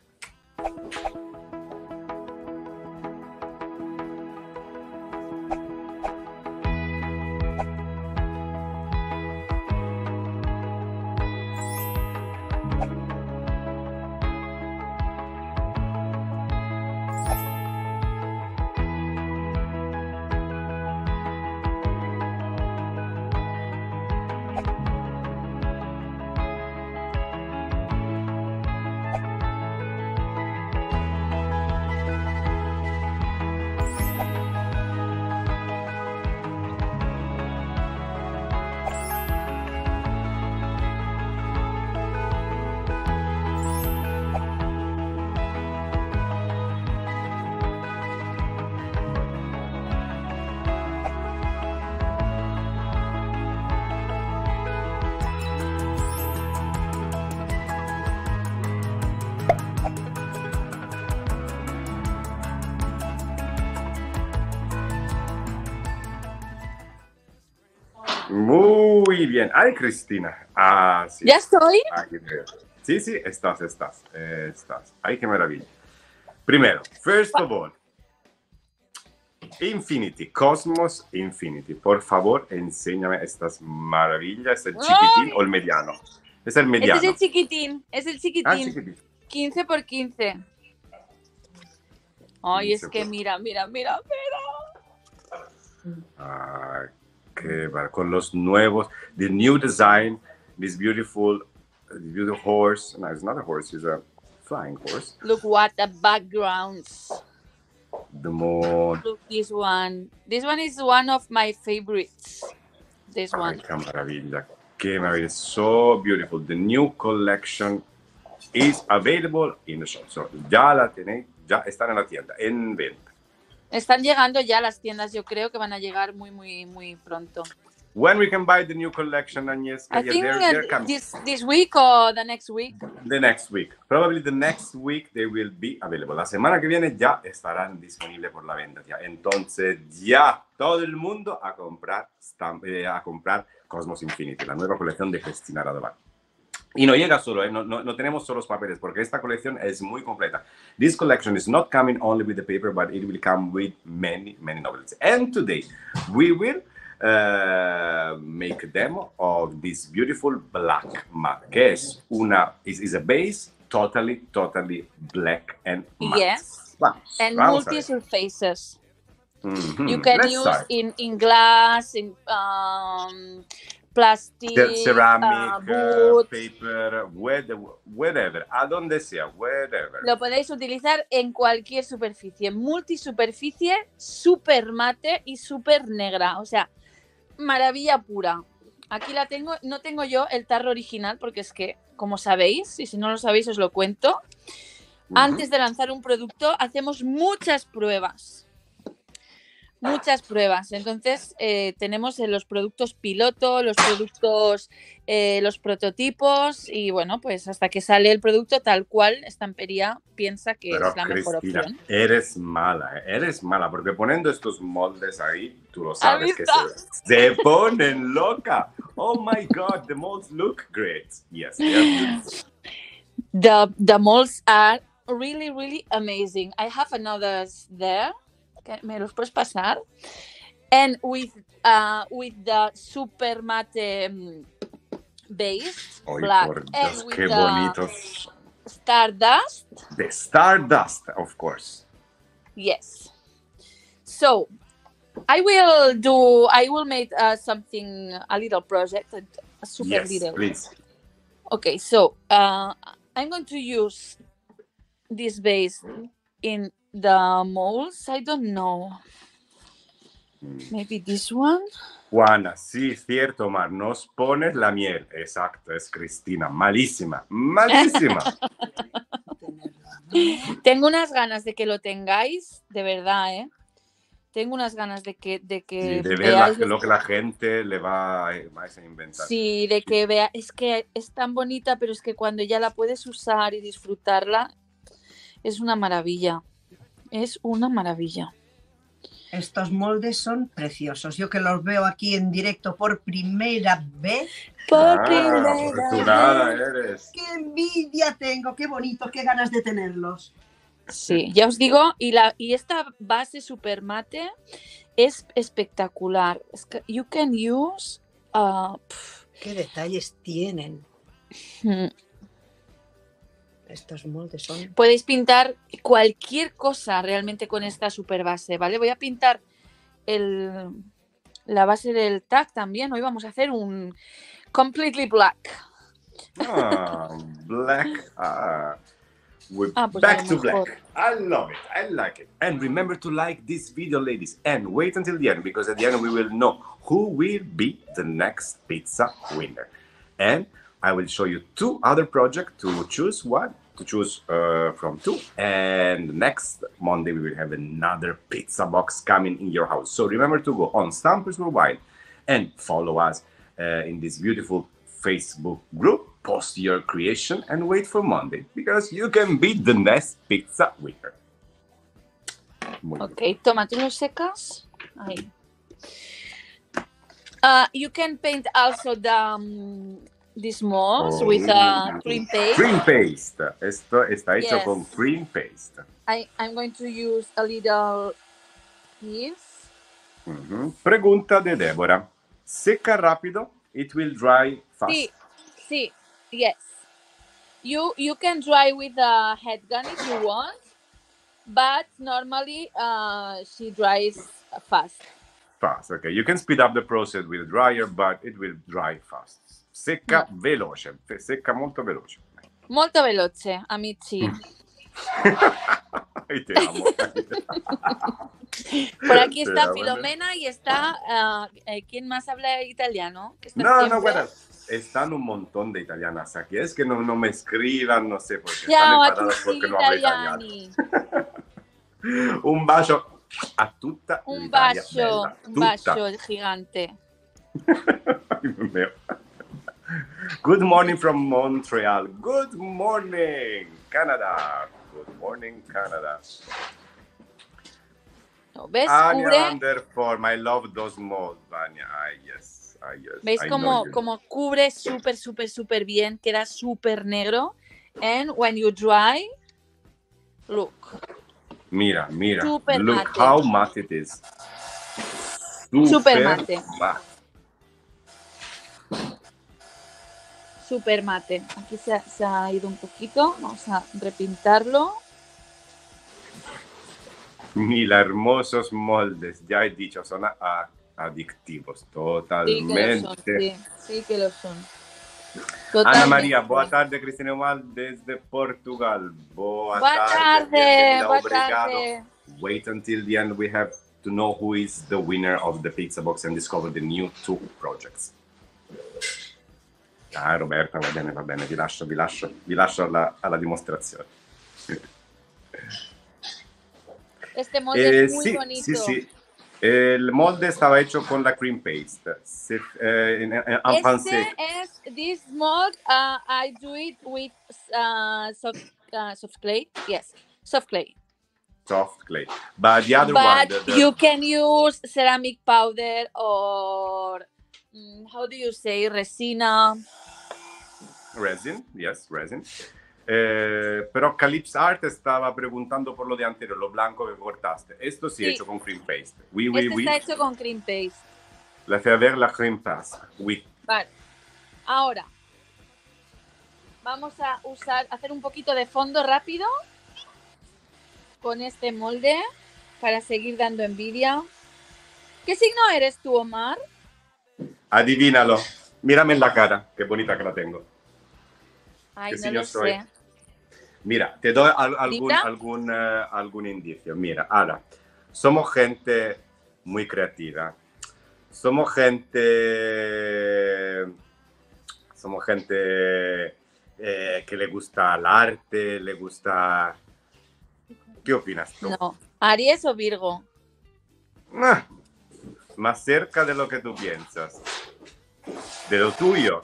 Ay, Cristina. Ah, sí. ¿Ya estoy? Aquí te veo. Sí, sí, estás, estás, eh, estás. Ay, qué maravilla. Primero, first of all, Infinity, Cosmos Infinity. Por favor, enséñame estas maravillas. ¿Es el chiquitín o el mediano? Es el mediano. Este es el chiquitín, es el chiquitín. Ah, chiquitín. 15 por 15. Ay, es 15 que por- mira, mira, mira, mira. Ah, con los nuevos, the new design, this beautiful, this beautiful horse. No, it's not a horse, it's a flying horse. Look what the backgrounds. The moon. Look this one. This one is one of my favorites. This Ay, one. qué maravilla. Qué maravilla. So beautiful. The new collection is available in the shop. So, ya la tenéis, ya están en la tienda, en venta. Están llegando ya las tiendas, yo creo que van a llegar muy, muy, muy pronto. When we can buy the new collection, Agnieszka? I Yeah, think they're- they're coming. this, this week or the next week. The next week. Probably the next week they will be available. La semana que viene ya estarán disponibles por la venta. Ya. Entonces ya todo el mundo a comprar, eh, a comprar Cosmos Infinity, la nueva colección de Cristina Radovan. Y no llega solo, eh, no, no, no tenemos solo los papeles, porque esta colección es muy completa. This collection is not coming only with the paper, but it will come with many, many novels. And today we will uh, make a demo of this beautiful black mat, que es una, is, is a base totally, totally black and matte. Yes. Vamos, And vamos multi-surfaces. Mhm, You can let's use start. in, in glass, in um, plastic, Ce- ceramic, uh, wood. paper, whatever, whatever, a donde sea, whatever. Lo podéis utilizar en cualquier superficie, multisuperficie, super mate y super negra. O sea, maravilla pura. Aquí la tengo, no tengo yo el tarro original porque es que, como sabéis, y si no lo sabéis os lo cuento, antes de lanzar un producto hacemos muchas pruebas. Muchas pruebas. Entonces, eh, tenemos eh, los productos piloto, los productos, eh, los prototipos y bueno, pues hasta que sale el producto tal cual, Estampería piensa que Pero es la mejor opción. eres mala, eres mala, porque poniendo estos moldes ahí, tú lo sabes que se, se ponen loca. Oh my God, the molds look great. Yes, they are beautiful. The, the molds are really, really amazing. I have another there. ¿Me los puedes pasar? And with, uh, with the super mate mm, base, Ay, black, por and Dios, with qué the bonitos. stardust, The Stardust, of course. yes. So, I will do, I will make uh, something, a little project, a, a super yes, little. please. Okay, so uh, I'm going to use this base in the molds. I don't know. Mm. Maybe this one. Juana, sí, cierto, Mar, nos pones la miel. Exacto, es Cristina. Malísima, malísima. Tengo unas ganas de que lo tengáis, de verdad, ¿eh? Tengo unas ganas de que, de que Sí, de ver la- lo que la gente le va, a- va a inventar. Sí, de que vea, es que es tan bonita, pero es que cuando ya la puedes usar y disfrutarla, es una maravilla. Es una maravilla. Estos moldes son preciosos. Yo que los veo aquí en directo por primera vez. Ah, afortunada eres. ¡Qué envidia tengo! ¡Qué bonitos! ¡Qué ganas de tenerlos! Sí, ya os digo, y, la, y esta base super mate es espectacular. Es que you can use. uh, ¡Qué detalles tienen! Estos moldes son... podéis pintar cualquier cosa realmente con esta super base, ¿vale? Voy a pintar el, la base del tag también. Hoy vamos a hacer un completely black. Ah, black. Ah, we're Ah, pues back to mejor. black. I love it. I like it. And remember to like this video, ladies. And wait until the end because at the end we will know who will be the next pizza winner. And I will show you two other projects to choose one, to choose uh, from two. And next Monday we will have another pizza box coming in your house. So remember to go on Stampers Worldwide and follow us uh, in this beautiful Facebook group. Post your creation and wait for Monday because you can be the next pizza winner. Ok, ¿tú lo secas? Uh, you can paint also the um, these molds Oh. with uh, cream paste. Cream paste. Esto está hecho Yes. con cream paste. I, I'm going to use a little piece. Ujú. Pregunta de Débora. Seca rápido, it will dry fast. See, see, yes. You you can dry with a head gun if you want, but normally uh, she dries fast. Fast, okay. You can speed up the process with a dryer, but it will dry fast. Secca veloce, secca molto veloce. Molto veloce, amici. Ay, te amo. Por aquí Te está. Filomena y está. eh, ¿Quién más habla italiano? No, no, bueno, están un montón de italianas aquí. Es que no, no me escriban, no sé por qué. Ciao Están enfadadas porque no hablo italiano. Un bacio a tutta Un bacio, un bacio gigante. Ay. Good morning from Montreal. Good morning, Canada. Good morning, Canada. ¿No? ¿Ves? Cubre, Underform. I love those molds, Anya. Ay, yes. Ay, yes. ¿Veis I cómo, cómo cubre súper, súper, súper bien? Queda súper negro. And when you dry, look. Mira, mira. Super Look mate. how matte it is. Super mate. mate. Súper mate. Aquí se ha, se ha ido un poquito. Vamos a repintarlo. Mira, hermosos moldes. Ya he dicho, son a- adictivos. Sí que lo Totalmente. son. Sí, sí que lo son. Ana Totalmente. María, boa tarde, Cristina Humal, desde Portugal. Boa, Boa tarde, bienvenida, boa obrigado. tarde. Wait until the end. We have to know who is the winner of the pizza box and discover the new two projects. Ah, Roberta, va bene, va bene, vi lascio, vi lascio, vi lascio alla, alla dimostrazione. Este molde Eh, es muy sí, bonito. sí, sí. El molde estaba hecho con la cream paste. Se- eh, en, en- en francés. Este es this mold. Uh, I do it with uh, soft, uh, soft clay. Yes, soft clay. soft clay. But the other one, But the, the you can use ceramic powder or how do you say resina? resin, yes, resin. Eh, pero Calypso Art estaba preguntando por lo de anterior, lo blanco que cortaste. Esto sí, Sí. hecho con cream paste. Oui, oui, este oui. está hecho con cream paste. La fait ver la cream paste. Oui. Vale. Ahora vamos a usar, hacer un poquito de fondo rápido con este molde para seguir dando envidia. ¿Qué signo eres tú, Omar? Adivínalo. Mírame en la cara, qué bonita que la tengo. Ay, ¿Qué no lo soy? sé. Mira, te doy al- algún, algún, eh, algún indicio. Mira, ahora, somos gente muy creativa. Somos gente. Somos gente eh, que le gusta el arte, le gusta. ¿Qué opinas tú? No. ¿Aries o Virgo? Ah, más cerca de lo que tú piensas. De lo tuyo.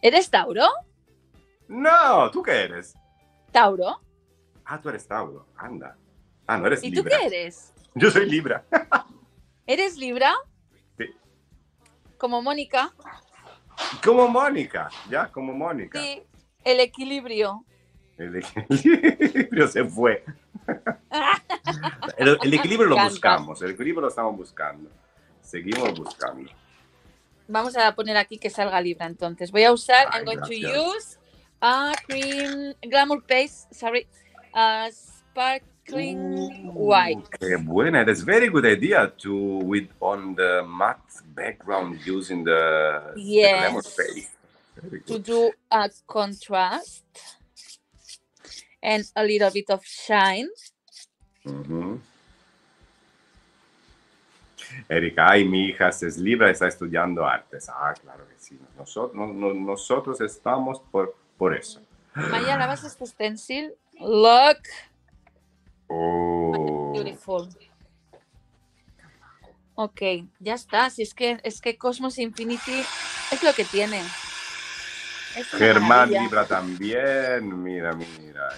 ¿Eres Tauro? No, ¿tú qué eres? ¿Tauro? Ah, tú eres Tauro. Anda. Ah, no eres ¿Y tú Libra. qué eres? Yo soy Libra. ¿Eres Libra? Sí. Como Mónica. Como Mónica, ya, como Mónica. Sí. El equilibrio. El equilibrio se fue. El, el equilibrio lo buscamos, el equilibrio lo estamos buscando. Seguimos buscando. Vamos a poner aquí que salga Libra entonces. Voy a usar, Ay, I'm going gracias. to use a cream, glamour paste, sorry, a sparkling white. Qué buena, that's very good idea to with on the matte background using the, the glamour paste. To do a contrast and a little bit of shine. Ujú. Erika, ay, mi hija es Libra, está estudiando artes. Ah, claro que sí. Nosotros, no- no- nosotros estamos por, por eso. Maya, ¿lavas este stencil? Look, Oh. beautiful. Ok, ya está. Si es que es que Cosmos Infinity es lo que tiene. Germán maravilla. Libra también, mira, mira.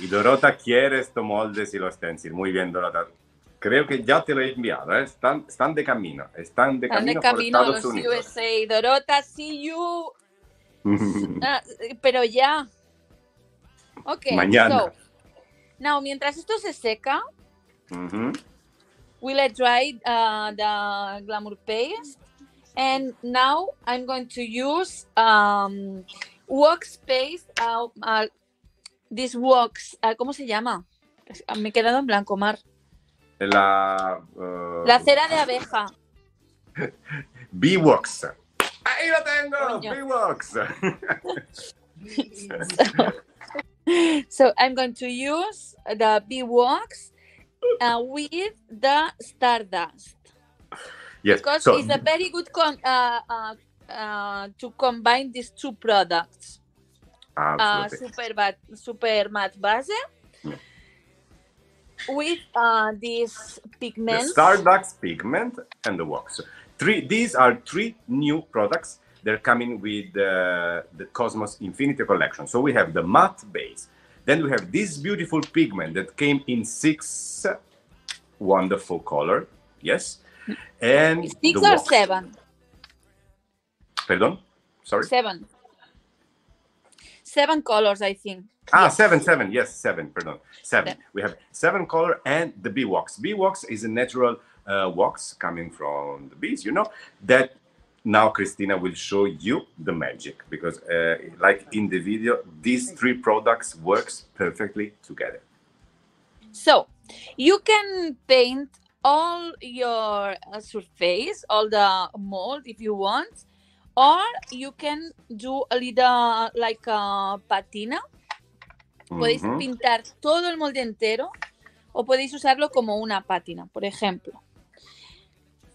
Y Dorota quiere estos moldes y los stencil. Muy bien, Dorota. Creo que ya te lo he enviado, ¿eh? están, están de camino, están de Están de camino, por a los Unidos. USA. Dorota, see you. Ah, pero ya. Ok. Mañana. So, now, mientras esto se seca, will I dry uh, the glamour paste? And now I'm going to use um, wax paste. Uh, uh, this wax, uh, ¿cómo se llama? Me he quedado en blanco, Mar. La, uh, La cera de abeja. Beewox. Ahí lo tengo. Beewox. So I'm going to use the bee wax uh, with the stardust Yes. because so, it's a very good uh, uh, uh, to combine these two products. Uh, absolutely. super bat, super matte base Yeah. With uh, these the pigments. Stardust pigment and the wax. Three. These are three new products. They're coming with uh, the Cosmos Infinity collection. So we have the matte base. Then we have this beautiful pigment that came in six wonderful color. Yes. And Six or wax. seven? Pardon? Sorry. Seven. Seven colors, I think. Ah, Yes. seven, seven. Yes, seven. Pardon, seven. Seven. We have seven color and the bee wax. Bee wax is a natural uh, wax coming from the bees. You know that. Now Christina will show you the magic because, uh, like in the video, these three products works perfectly together. So you can paint all your uh, surface, all the mold if you want, or you can do a little like a patina. Podéis pintar todo el molde entero o podéis usarlo como una pátina, por ejemplo.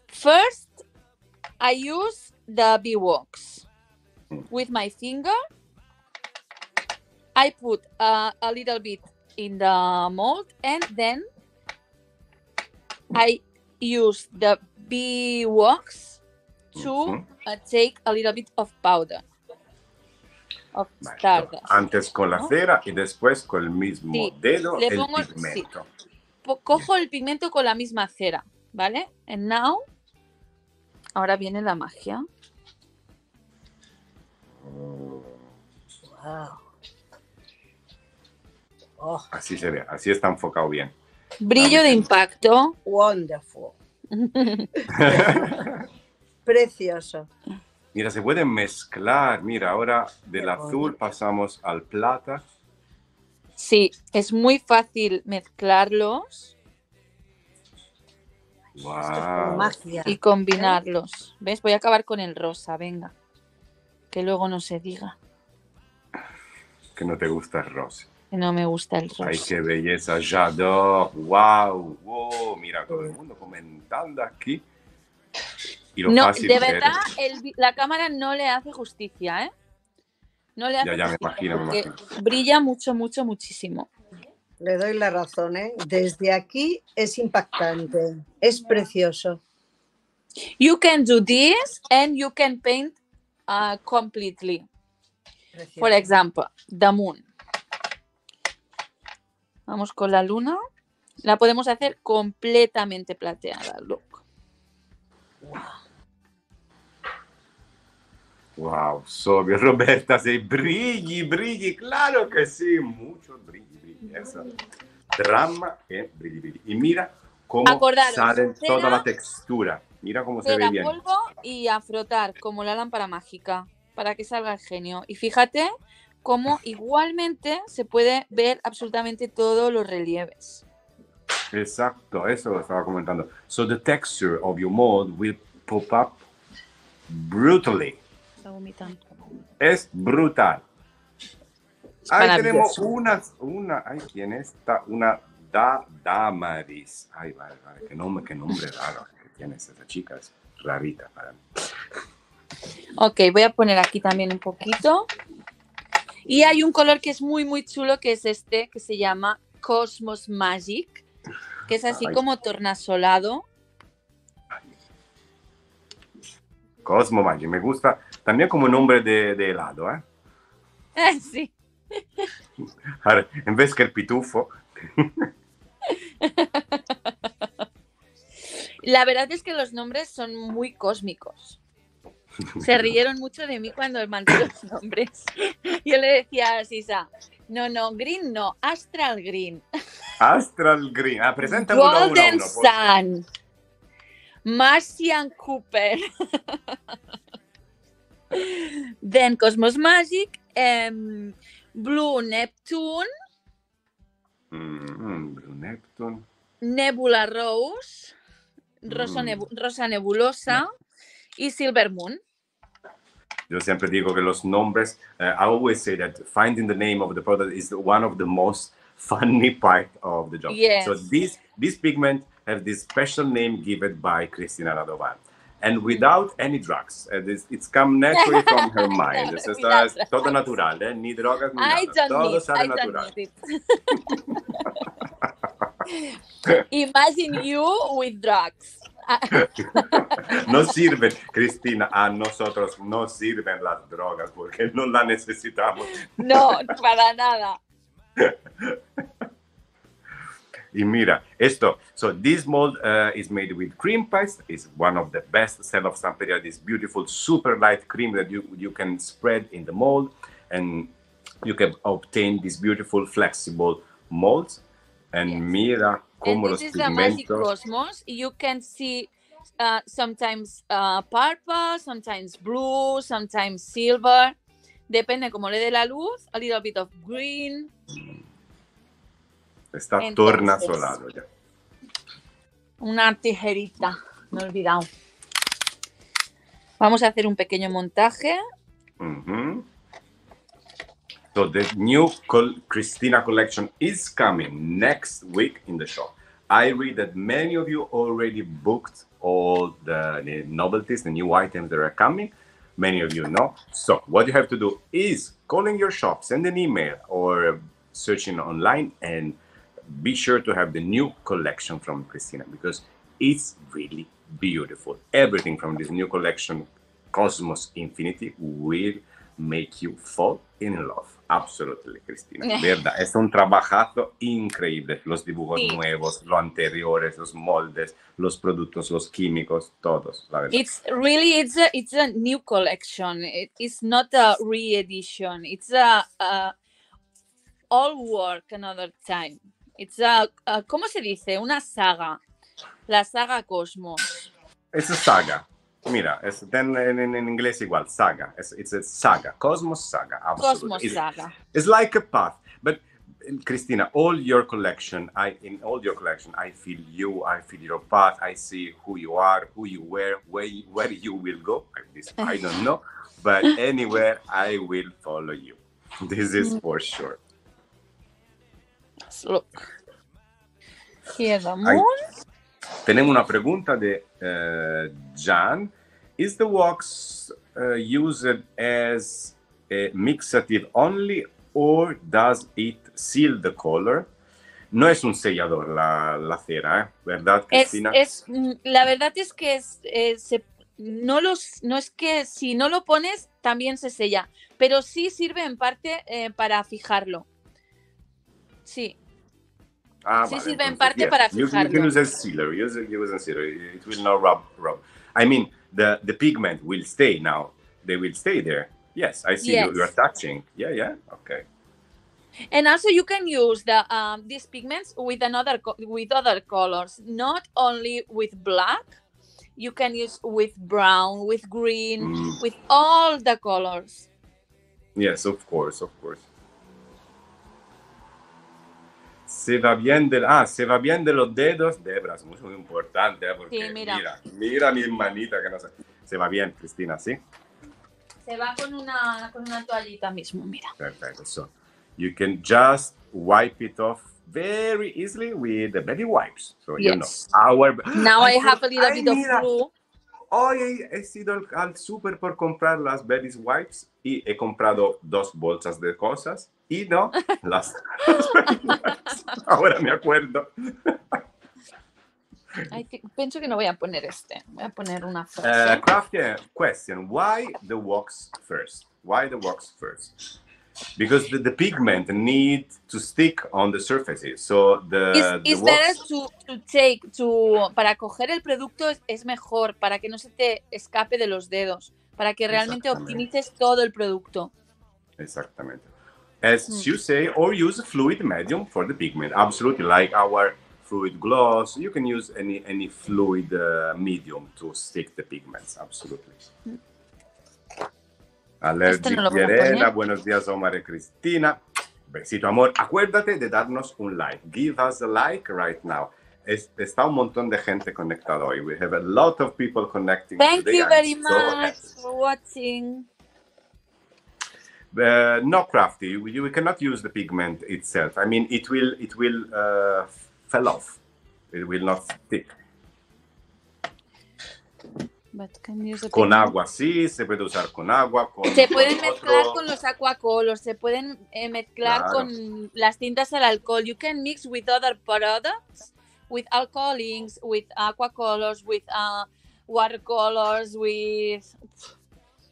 First, I use the bee wax with my finger. I put uh, a little bit in the mold and then I use the bee wax to uh, take a little bit of powder of Vale, stardust. Antes con la cera y después con el mismo Sí, dedo le el pongo- pigmento. cojo el pigmento con la misma cera, ¿vale? And now, ahora viene la magia. Wow. Oh, Así se ve, así está enfocado bien. Brillo de impacto. wonderful. Precioso. Mira, se pueden mezclar. Mira, ahora del azul pasamos al plata. Sí, es muy fácil mezclarlos Esto es como Wow. magia. y combinarlos. ¿Ves? Voy a acabar con el rosa, venga. Que luego no se diga Que no te gusta el rosa. que no me gusta el Ay, rosa. qué belleza, j'adore. Wow, wow. Mira, todo el mundo comentando aquí. Y lo No, fácil de que verdad, el la cámara no le hace justicia, ¿eh? No le hace Ya, ya, me justicia imagino, me porque imagino. brilla mucho, mucho, muchísimo. Le doy la razón, ¿eh? Desde aquí es impactante. Es precioso. You can do this and you can paint uh, completely. precioso. For example, the moon. Vamos con la luna. La podemos hacer completamente plateada. Look. Wow, Sobio, Roberta, sei brilli, brilli, claro que sí, mucho brilli, brilli, eso. Drama y brilli, brilli. Y mira cómo Acordaros, sale cera- toda la textura. Mira cómo se ve bien. polvo y a frotar como la lámpara mágica para que salga el genio. Y fíjate cómo igualmente se puede ver absolutamente todos los relieves. Exacto, eso lo estaba comentando. So the texture of your mold will pop up brutally. Está vomitando. Es brutal. Ahí tenemos maravilloso. una, una, ay, ¿quién está? Una da, Damaris. Ay, vale, vale, qué nombre, qué nombre raro que tiene esa chica, es rarita para mí. Ok, voy a poner aquí también un poquito. Y hay un color que es muy, muy chulo, que es este, que se llama Cosmos Magic, que es así Ay. como tornasolado. Cosmo Magic, me gusta también como nombre de, de helado, ¿eh? sí, Ahora, en vez que el pitufo. La verdad es que los nombres son muy cósmicos. Se rieron mucho de mí cuando mandé los nombres. Yo le decía a Sisa, no, no, Green no, Astral Green. Astral Green. Ah, presenta uno a uno. Golden uno, por- Sun. Martian Cooper. Then Cosmos Magic. em, Blue Neptune. Mm, Blue Neptune. Nebula Rose. Rosa, Mm. nebu- Rosa Nebulosa. Y Silver Moon. Yo siempre digo que los nombres, uh, I always say that finding the name of the product is one of the most funny part of the job. Yes. So this this pigment have this special name given by Cristina Radovan. And without any drugs, uh, this, it's come naturally from her mind. Esto está- es todo natural, ¿eh? ni drogas ni I nada. Todo need, sale I natural. Imagine you with drugs. No sirven, Cristina, a nosotros no sirven las drogas porque no las necesitamos. No, para nada. Y mira, esto, so this mold uh, is made with cream paste. It's one of the best sell of Samperia. This beautiful, super light cream that you, you can spread in the mold and you can obtain these beautiful, flexible molds. And Yes. mira And cómo los this is the Magic pigmentos. Cosmos. You can see uh, sometimes uh, purple, sometimes blue, sometimes silver. Depende como le dé la luz. A little bit of green. Está Entonces- tornasolado ya. Una tijerita. Me he olvidado. Vamos a hacer un pequeño montaje. Mhm. So the new col- Christina collection is coming next week in the shop. I read that many of you already booked all the, the novelties, the new items that are coming. Many of you know. So what you have to do is calling your shop, send an email, or searching online, and be sure to have the new collection from Christina because it's really beautiful. Everything from this new collection, Cosmos Infinity, will make you fall in love. Absolutely, Cristina. Eh. Verdad, es un trabajazo increíble. Los dibujos Sí. nuevos, los anteriores, los moldes, los productos, los químicos, todos, la verdad. It's really it's a it's a new collection. It is not a re-edition. It's a, a all work another time. It's a, a- ¿cómo se dice? Una saga. La saga Cosmos. Es a saga. Mira, es, en, en- en inglés igual, saga. Es it's a saga. Cosmos saga. Absolutely. Cosmos It's- saga. It's like a path. But Christina, all your collection, I in all your collection, I feel you, I feel your path, I see who you are, who you were, where you, where you will go. This I don't know, but anywhere I will follow you. This is for sure. Tenemos una pregunta de eh, Jan. Is the wax uh, used as a mixative only or does it seal the color? No es un sellador la, la cera, ¿eh? ¿verdad, Cristina? es, mm, la verdad es que es, eh, se- no, los, no es que si no lo pones también se sella, pero sí sirve en parte eh, para fijarlo. Sí, Ah, sí vale, sirve en entonces, parte yes, para you- You, fijarlo. can use a sealer. Use, it- use a sealer. It will not rub, rub. I mean, the, the pigment will stay now. They will stay there. Yes, I see you, Yes. you are touching. Yeah, yeah. Okay. and also you can use the um, these pigments with another co- with other colors, not only with black. You can use with brown, with green, Mm. with all the colors. Yes, of course, of course. Se va bien del, ah, se va bien de los dedos, Debra, es muy, muy importante, ¿eh? porque Sí, mira. mira, mira mi manita que no sé. Se va bien, Cristina, ¿sí? Se va con una con una toallita mismo, mira. Perfecto. So you can just wipe it off very easily with the baby wipes. So you know, our Now I have a little bit of blue. Hoy he sido al, súper por comprar las baby wipes y he comprado dos bolsas de cosas y no las, las. Ahora me acuerdo. I think- pienso que no voy a poner este. Voy a poner una Uh, frase. Crafty question: Why the wax first? Why the wax first? Because the, the pigment need to stick on the surfaces. So the, It's, the better to, to take, to, para coger el producto es, es mejor, para que no se te escape de los dedos, para que realmente optimices todo el producto. Exactamente. As Mm. you say, or use a fluid medium for the pigment. Absolutely, like our fluid gloss, you can use any any fluid uh, medium to stick the pigments. Absolutely. Este no a buenos días Omar y Cristina. Besito amor. Acuérdate de darnos un like. Give us a like right now. Es- está un montón de gente conectada hoy. We have a lot of people connecting. Thank today. you very much for watching. Uh, no crafty. You, you cannot use the pigment itself. I mean, it will it will uh, fell off. It will not stick. But can you use the Con pigment? agua sí, se puede usar con agua. Con, Se pueden con mezclar otro- con los aquacolors, se pueden eh, mezclar Claro. con las tintas al alcohol. You can mix with other products, with alcohol inks, with aquacolors, with uh, watercolors, with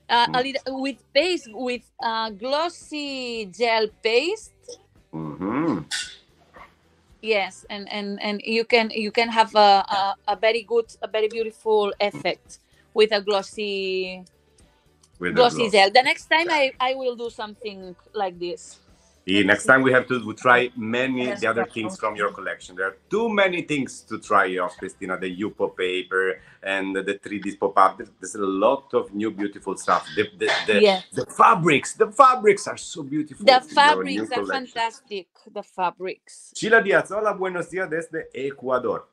uh, a Mm. little, with paste, with uh, glossy gel paste. Ujú. Yes, and, and, and you can you can have a, a, a very good, a very beautiful effect with a glossy With the glossy gloss. gel. The next time I, I will do something like this. Y next time we have to try many Yes, the other things from your collection. There are too many things to try off, Christina. The Yupo paper and the 3D pop-up. There's- There's a lot of new beautiful stuff. The the, the, Yes. the fabrics, the fabrics are so beautiful. The in your new fabrics are collection. fantastic. The fabrics. Sheila Díaz, hola, buenos días desde Ecuador.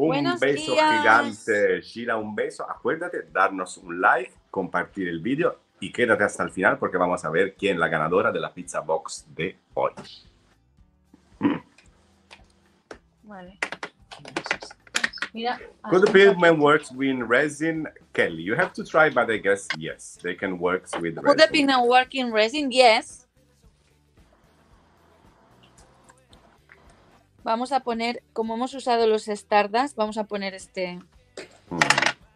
Un Buenos beso días. gigante, Sheila, un beso. Acuérdate, darnos un like, compartir el vídeo y quédate hasta el final porque vamos a ver quién es la ganadora de la pizza box de hoy. Vale. Mira. Could the pigment works with resin, Kelly? You have to try, but I guess yes, they can work with Could the resin. pigment work in resin? Yes. Vamos a poner, como hemos usado los Stardust, vamos a poner este, Mm.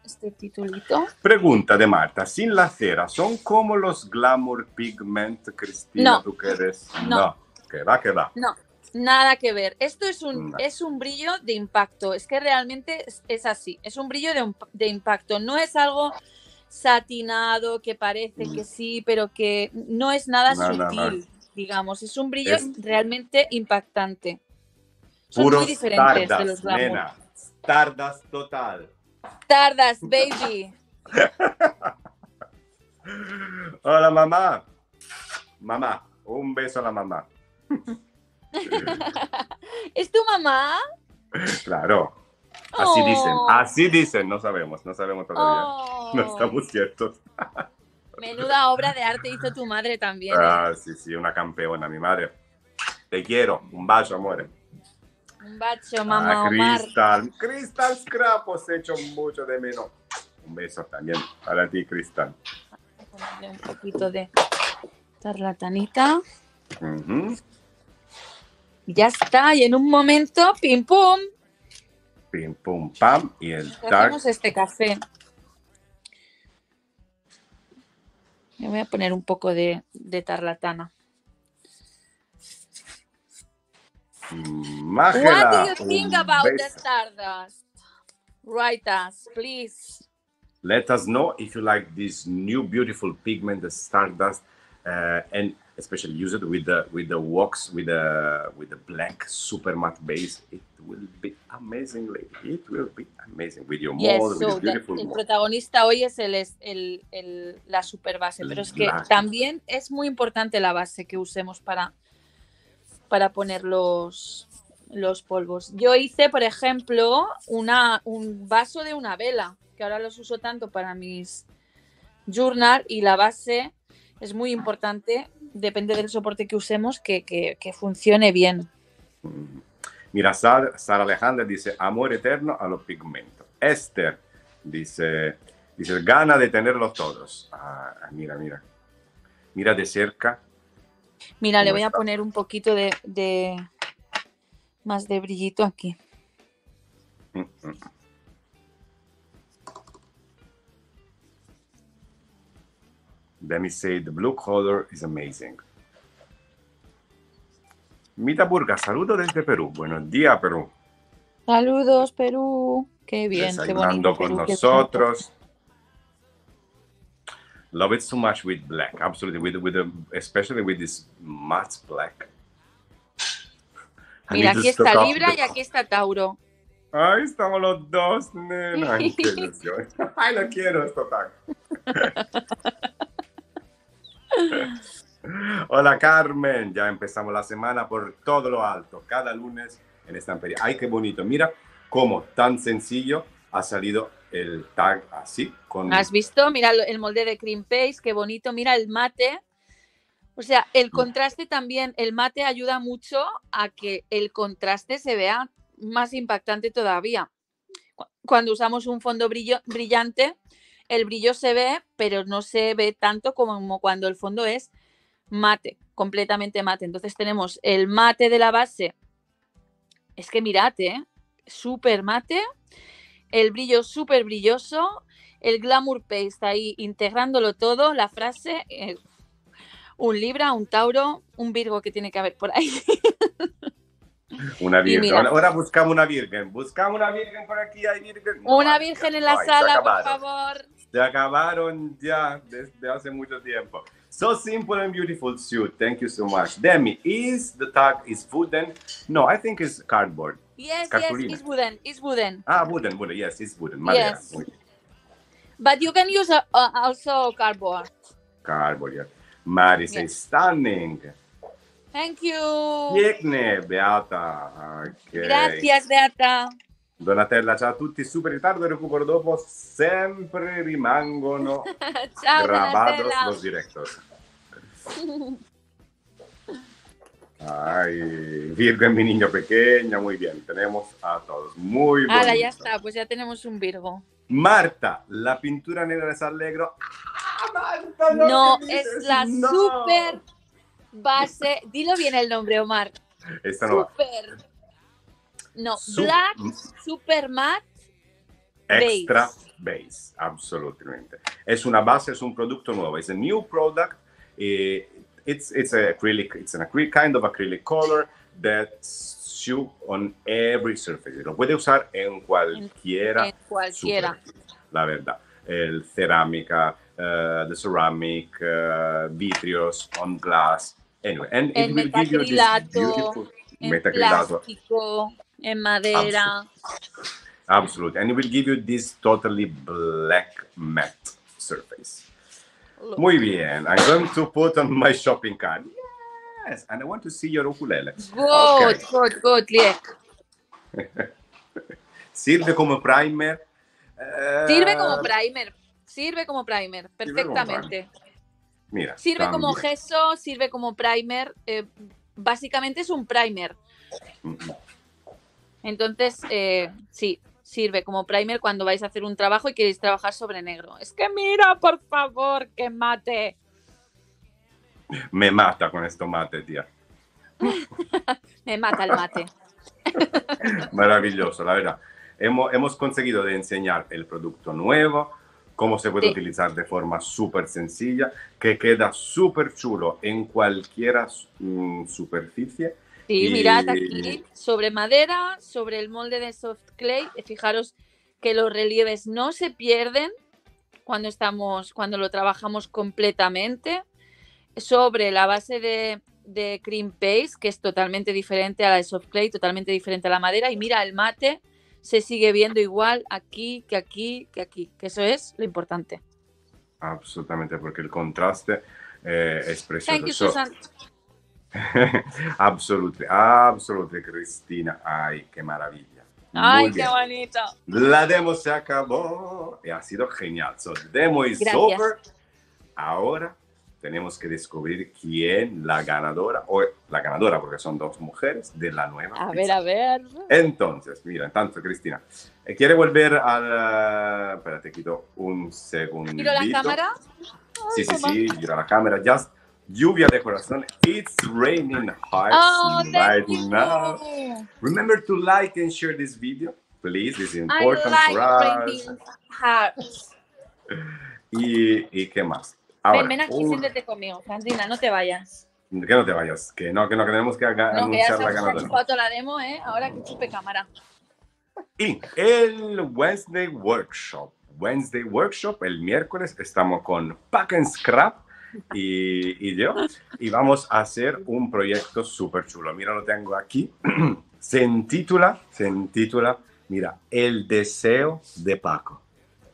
este titulito. Pregunta de Marta, sin la cera, ¿son como los Glamour Pigment, Cristina? No. ¿Tú qué eres? No. Que va, que va. No, nada que ver. Esto es un, No. es un brillo de impacto. Es que realmente es, es así. Es un brillo de, de impacto. No es algo satinado que parece que sí, pero que no es nada No, no, no. sutil, digamos. Es un brillo Es- realmente impactante. Son Puros muy diferentes de los nena. Stardust total. Stardust, baby. Hola, mamá. Mamá, un beso a la mamá. ¿Es tu mamá? Claro. Así Oh. dicen, así dicen, no sabemos, no sabemos todavía. Oh, No estamos ciertos. Menuda obra de arte hizo tu madre también. ¿eh? Ah, sí, sí, una campeona, mi madre. Te quiero, un bacio, amore. Un bacho, mamá ah, Omar. Crystal, Crystal Scrap, os echo mucho de menos. Un beso también para ti, Crystal. Ponerle un poquito de tarlatanita. Ya está. Y en un momento, pim pum, Pim, pum, pam. Y el hacemos este café. Me voy a poner un poco de, de tarlatana. Mágela, What do you think about the. Stardust? Write us, please. Let us know if you like this new beautiful pigment, the Stardust, uh, and especially use it with the with the wax with the with the black super matte base. It will be amazing, lady. It will be amazing with your Yes, mold, with so the the- beautiful el mold. protagonista hoy es el, el, el- la super base, El pero es que blanco. también es muy importante la base que usemos para, para poner los, los polvos. Yo hice, por ejemplo, una, un vaso de una vela, que ahora los uso tanto para mis journal y la base es muy importante, depende del soporte que usemos, que, que- que funcione bien. Mira, Sara Alejandra dice amor eterno a los pigmentos. Esther dice, dice gana de tenerlos todos. Ah, mira, mira. Mira de cerca. Mira, le ¿Cómo voy a poner un poquito de, de más de brillito aquí. Mm, mm. Let me say the blue color is amazing. Mita Burga, saludo desde Perú. Buenos días, Perú. Saludos, Perú. Qué bien, qué bonito. con Perú, nosotros. Love it so much with black, absolutely, with with the, especially with this matte black. Mira, aquí está Libra the- y aquí está Tauro. Ay, estamos los dos, nena. Ay, qué ilusión. Ay, lo quiero esto. Hola Carmen, ya empezamos la semana por todo lo alto, cada lunes en Estampería. Ay, qué bonito. Mira cómo tan sencillo ha salido el tag así. Con... ¿Has visto? Mira el molde de cream paste, qué bonito. Mira el mate. O sea, el contraste también, el mate ayuda mucho a que el contraste se vea más impactante todavía. Cu- Cuando usamos un fondo brillo- brillante, el brillo se ve, pero no se ve tanto como cuando el fondo es mate, completamente mate. Entonces tenemos el mate de la base. Es que mirad, ¿eh? Súper mate. El brillo súper brilloso. El glamour paste ahí integrándolo todo. La frase. eh, un Libra, un Tauro, un Virgo que tiene que haber por ahí. Una virgen. Ahora, ahora buscamos una virgen. Buscamos una virgen por aquí. Hay virgen. No, Una virgen en la se sala, por favor. Se acabaron ya desde hace mucho tiempo. So simple and beautiful suit. Thank you so much. Demi, is the tag is wooden? No, I think it's cardboard. Yes, yes, Cartulina. it's wooden, it's wooden. Ah, wooden, wooden. Yes, it's wooden. Madera. Yes. But you can use uh, uh, also cardboard. Cardboard, yes. Mari Yes. stunning. Thank you. Pięknie, Beata. Ok. Gracias, Beata. Donatella, ciao a tutti. Super ritardo e recupero dopo. Sempre rimangono Ciao, grabados Donatella. los directos. Ay, Virgo en mi niño pequeño, muy bien, tenemos a todos, muy bonito. Ahora ya está, pues ya tenemos un Virgo. Marta, la pintura negra de Sallegro. ¡Ah, Marta, No, ¿qué es la No. super base. Dilo bien el nombre, Omar. Esta no va. Super. No, Black Super Matte. Extra base, absolutamente. Es una base, es un producto nuevo, es a new product. eh, it's it's a acrylic, it's an acrylic kind of acrylic color that shoe on every surface. Lo puede usar en cualquiera, En cualquiera. superficie, la verdad. El cerámica, uh, the ceramic, uh, vitrios, on glass. Anyway, and it will give you this beautiful En metacrilato. plástico, en madera. Absolutely. And it will give you this totally black matte surface. Look. Muy bien. I'm going to put on my shopping cart. Yes. And I want to see your ukulele. Good, good, good, Liek. Sirve como primer. eh, Sirve como primer. Sirve como primer, Sirve como perfectamente. Mira. Sirve como gesso, sirve como primer. eh, básicamente es un primer. Mm, Entonces, eh, sí, sirve como primer cuando vais a hacer un trabajo y queréis trabajar sobre negro. Es que mira, por favor, que mate. Me mata con esto mate, tía. Me mata el mate. Maravilloso, la verdad. Hemos, hemos conseguido de enseñar el producto nuevo, cómo se puede Sí. utilizar de forma súper sencilla, que queda súper chulo en cualquier mm, superficie. Sí, Y- mirad aquí, sobre madera, sobre el molde de soft clay. eh, Fijaros que los relieves no se pierden cuando estamos, cuando lo trabajamos completamente. Sobre la base de, de cream paste, que es totalmente diferente a la de soft clay, totalmente diferente a la madera. Y mira, el mate se sigue viendo igual aquí que aquí que aquí. Que eso es lo importante. Absolutamente, porque el contraste eh, es precioso. Thank you, So- Absolutely, absolutely, Cristina. Ay, qué maravilla. Ay, qué bonito. La demo se acabó y ha sido genial. So, demo is Gracias. over. Ahora tenemos que descubrir quién la ganadora, o la ganadora, porque son dos mujeres, de la nueva. A ver, pizza. a ver. Entonces, mira, entonces, Cristina, eh, ¿quiere volver al... Espérate, quito un segundo. ¿Giro la cámara? Sí, sí, sí, gira la cámara. Just lluvia de corazón. It's raining hearts Oh, right you. now. Remember to like and share this video, please. This is I important like for us. raining hearts. Y, y qué más. Ahora, ven, ven aquí, uh, siéntete conmigo, Sandrina, no te vayas. Que no te vayas, que no, que no, que tenemos que No, que anunciar se la ganadora. la demo, ¿eh? Ahora que chupe cámara. Y el Wednesday Workshop. Wednesday Workshop, el miércoles estamos con Pack and Scrap y, yo. Y vamos a hacer un proyecto súper chulo. Mira, lo tengo aquí. Se intitula, se intitula, mira, El deseo de Paco.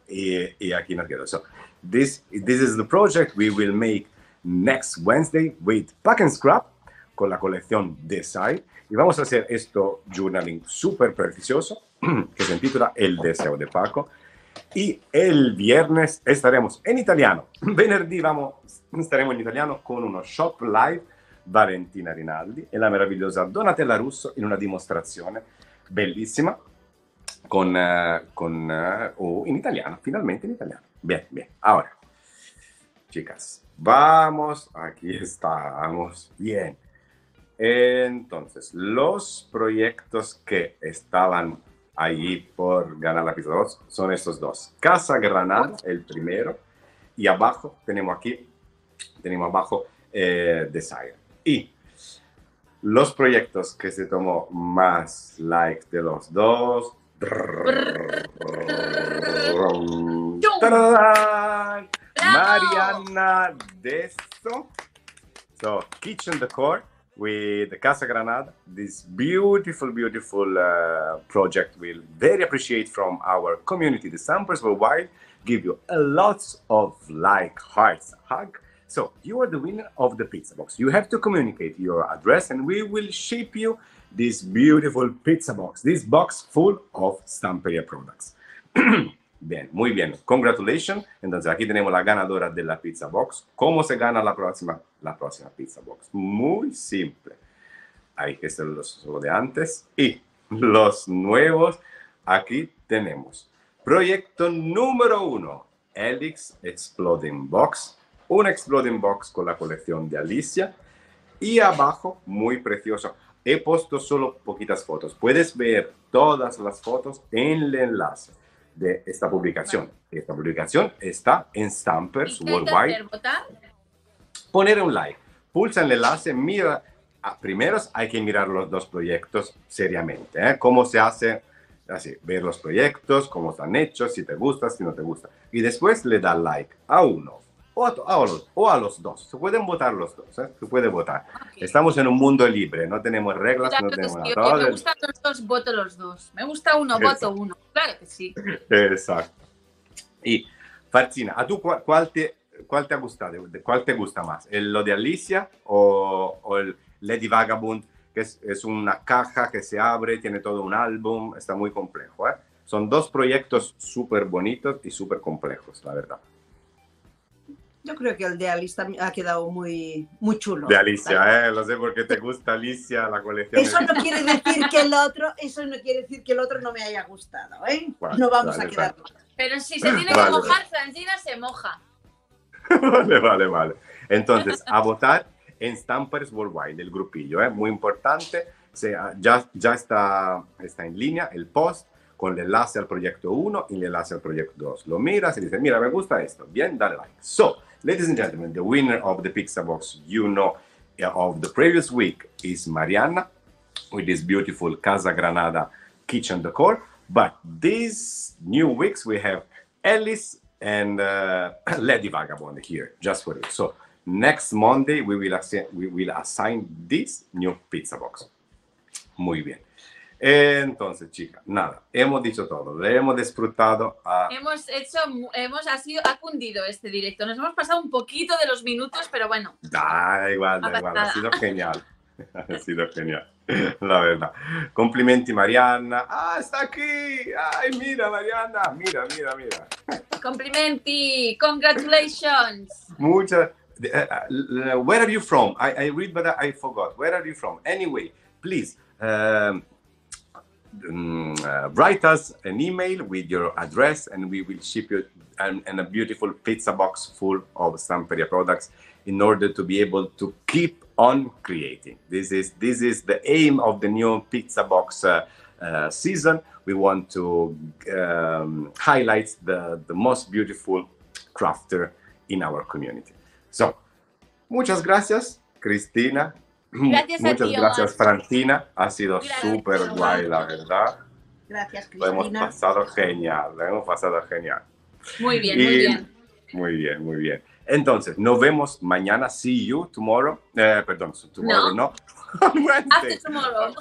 Y, y aquí nos quedo. So, this, this is the project we will make next Wednesday with Pack and Scrap con la colección Decide. Y vamos a hacer esto journaling súper precioso que se intitula El deseo de Paco. Y el viernes estaremos en italiano. Venerdì vamos, staremo in italiano con uno shop live Valentina Rinaldi e la meravigliosa Donatella Russo in una dimostrazione bellissima con, eh, con oh, italiano, finalmente in italiano. Bien, bien. Ahora, chicas, vamos, aquí estamos. Bien. Entonces, los proyectos que estaban allí por ganar la pizza 2 son estos dos. Casa Granada, el primero, y abajo tenemos aquí, tenemos abajo eh, Desire. Y los proyectos que se tomó más like de los dos. Mariana Desto. So, Kitchen Decor with the Casa Granada. This beautiful, beautiful uh, project will very appreciate from our community, the Sampers Worldwide. Give you a lots of like, hearts, hug. So you are the winner of the pizza box. You have to communicate your address, and we will ship you this beautiful pizza box. This box full of Stamperia products. Bien, muy bien. Congratulations. Entonces aquí tenemos la ganadora de la pizza box. ¿Cómo se gana la próxima, la próxima pizza box? Muy simple. Hay que ser los solo de antes. Y los nuevos, aquí tenemos. Proyecto número uno, Helix Exploding Box. Un Exploding Box con la colección de Alicia. Y abajo, muy precioso. He puesto solo poquitas fotos. Puedes ver todas las fotos en el enlace de esta publicación. Esta publicación está en Stampers ¿Y qué hay que Worldwide. Poner un like, pulsa el enlace, mira. ah, Primero hay que mirar los dos proyectos seriamente. ¿eh? Cómo se hace, así, ver los proyectos, cómo están hechos, si te gusta, si no te gusta. Y después le da like a uno o a, a los, o a los dos. Se pueden votar los dos, ¿eh? se puede votar. Ok. Estamos en un mundo libre, no tenemos reglas, Claro no tenemos sí, nada. me gustan los dos, voto los dos. Me gusta uno, Exacto. voto uno. Claro que sí. Exacto. Y Farzina, ¿a tú cuál, cuál te, cuál te ha gustado? ¿De ¿Cuál te gusta más? ¿El, ¿Lo de Alicia o, o el Lady Vagabond, que es, es una caja que se abre, tiene todo un álbum, está muy complejo? ¿eh? Son dos proyectos súper bonitos y súper complejos, la verdad. Yo creo que el de Alice también ha quedado muy, muy chulo. De Alicia, ¿eh? Lo sé porque te gusta Alicia, la colección. Eso de- no quiere decir que el otro, eso no quiere decir que el otro no me haya gustado, ¿eh? Vale, no vamos vale, a quedar. Pero si se tiene Vale. que mojar, Francina se moja. vale, vale, vale. Entonces, a votar en Stampers Worldwide, el grupillo, ¿eh? muy importante. Se- ya ya está, está en línea el post con el enlace al proyecto 1 y el enlace al proyecto 2. Lo miras y dices, mira, me gusta esto. Bien, dale like. So, ladies and gentlemen, the winner of the Pizza Box, you know, uh, of the previous week is Mariana with this beautiful Casa Granada kitchen decor. But these new weeks we have Alice and uh, Lady Vagabond here just for you. So next Monday we will assign, we will assign this new pizza box. Muy bien. Entonces, chicas, nada, hemos dicho todo, le hemos disfrutado a... Hemos hecho, hemos, ha sido, ha cundido este directo. Nos hemos pasado un poquito de los minutos, pero bueno. Da igual, da igual, ha sido genial. Ha sido genial, la verdad. Complimenti Mariana. Ah, está aquí. Ay, mira, Mariana. Mira, mira, mira. Complimenti, congratulations. Muchas. Uh, where are you from? I, I read, but I forgot. Where are you from? Anyway, please um, mm, uh, write us an email with your address, and we will ship you an, and a beautiful pizza box full of Stamperia products in order to be able to keep on creating. This is this is the aim of the new pizza box uh, uh, season. We want to um, highlight the, the most beautiful crafter in our community. So, muchas gracias Cristina. Gracias a Muchas ti, gracias, Omar. Francina. Ha sido súper guay, la verdad. Gracias, Lo hemos Cristina. pasado genial, lo hemos pasado genial. Muy bien, muy Y- bien. Muy bien, muy bien. Entonces, nos vemos mañana. See you tomorrow. Eh, perdón, tomorrow no. On Wednesday. After tomorrow.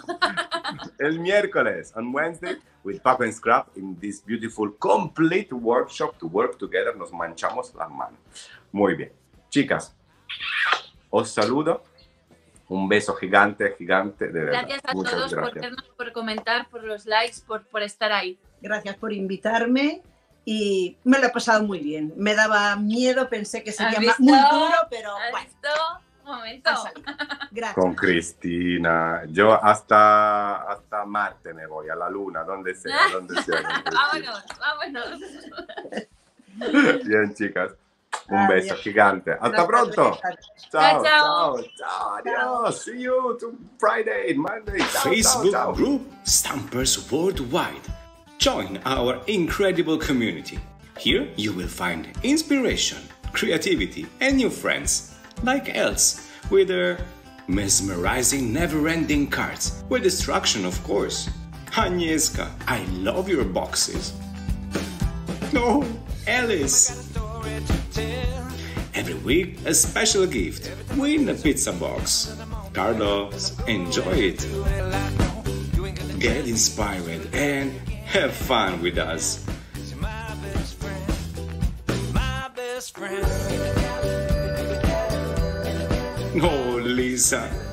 El miércoles, on Wednesday, with Paco and Scrap in this beautiful complete workshop to work together. Nos manchamos las manos. Muy bien. Chicas, os saludo. Un beso gigante, gigante, de verdad. Gracias a Muchas todos por vernos, por comentar, por los likes, por, por estar ahí. Gracias por invitarme y me lo he pasado muy bien. Me daba miedo, pensé que sería ¿Has ma- visto? muy duro, pero ¿Has bueno? Un momento. Gracias. Con Cristina. Yo hasta, hasta Marte me voy, a la Luna, donde sea, donde sea. vámonos, vámonos. Bien, chicas. Un Adiós. beso gigante. Hasta Hasta pronto. luego. Chao, Chao, chao, chao. chao, adiós. See you to Friday, Monday. Chao, chao, Facebook chao. group Stampers Worldwide. Join our incredible community. Here you will find inspiration, creativity, and new friends, like Els, with their mesmerizing, never ending cards, with destruction, of course. Agnieszka, I love your boxes. No, Alice. Every week, a special gift. Win a pizza box. Carlos, enjoy it. Get inspired and have fun with us. Oh, Lisa.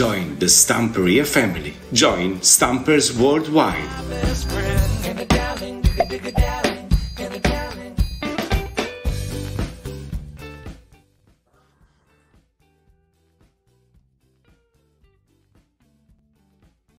Join the Stamperia family. Join Stampers Worldwide.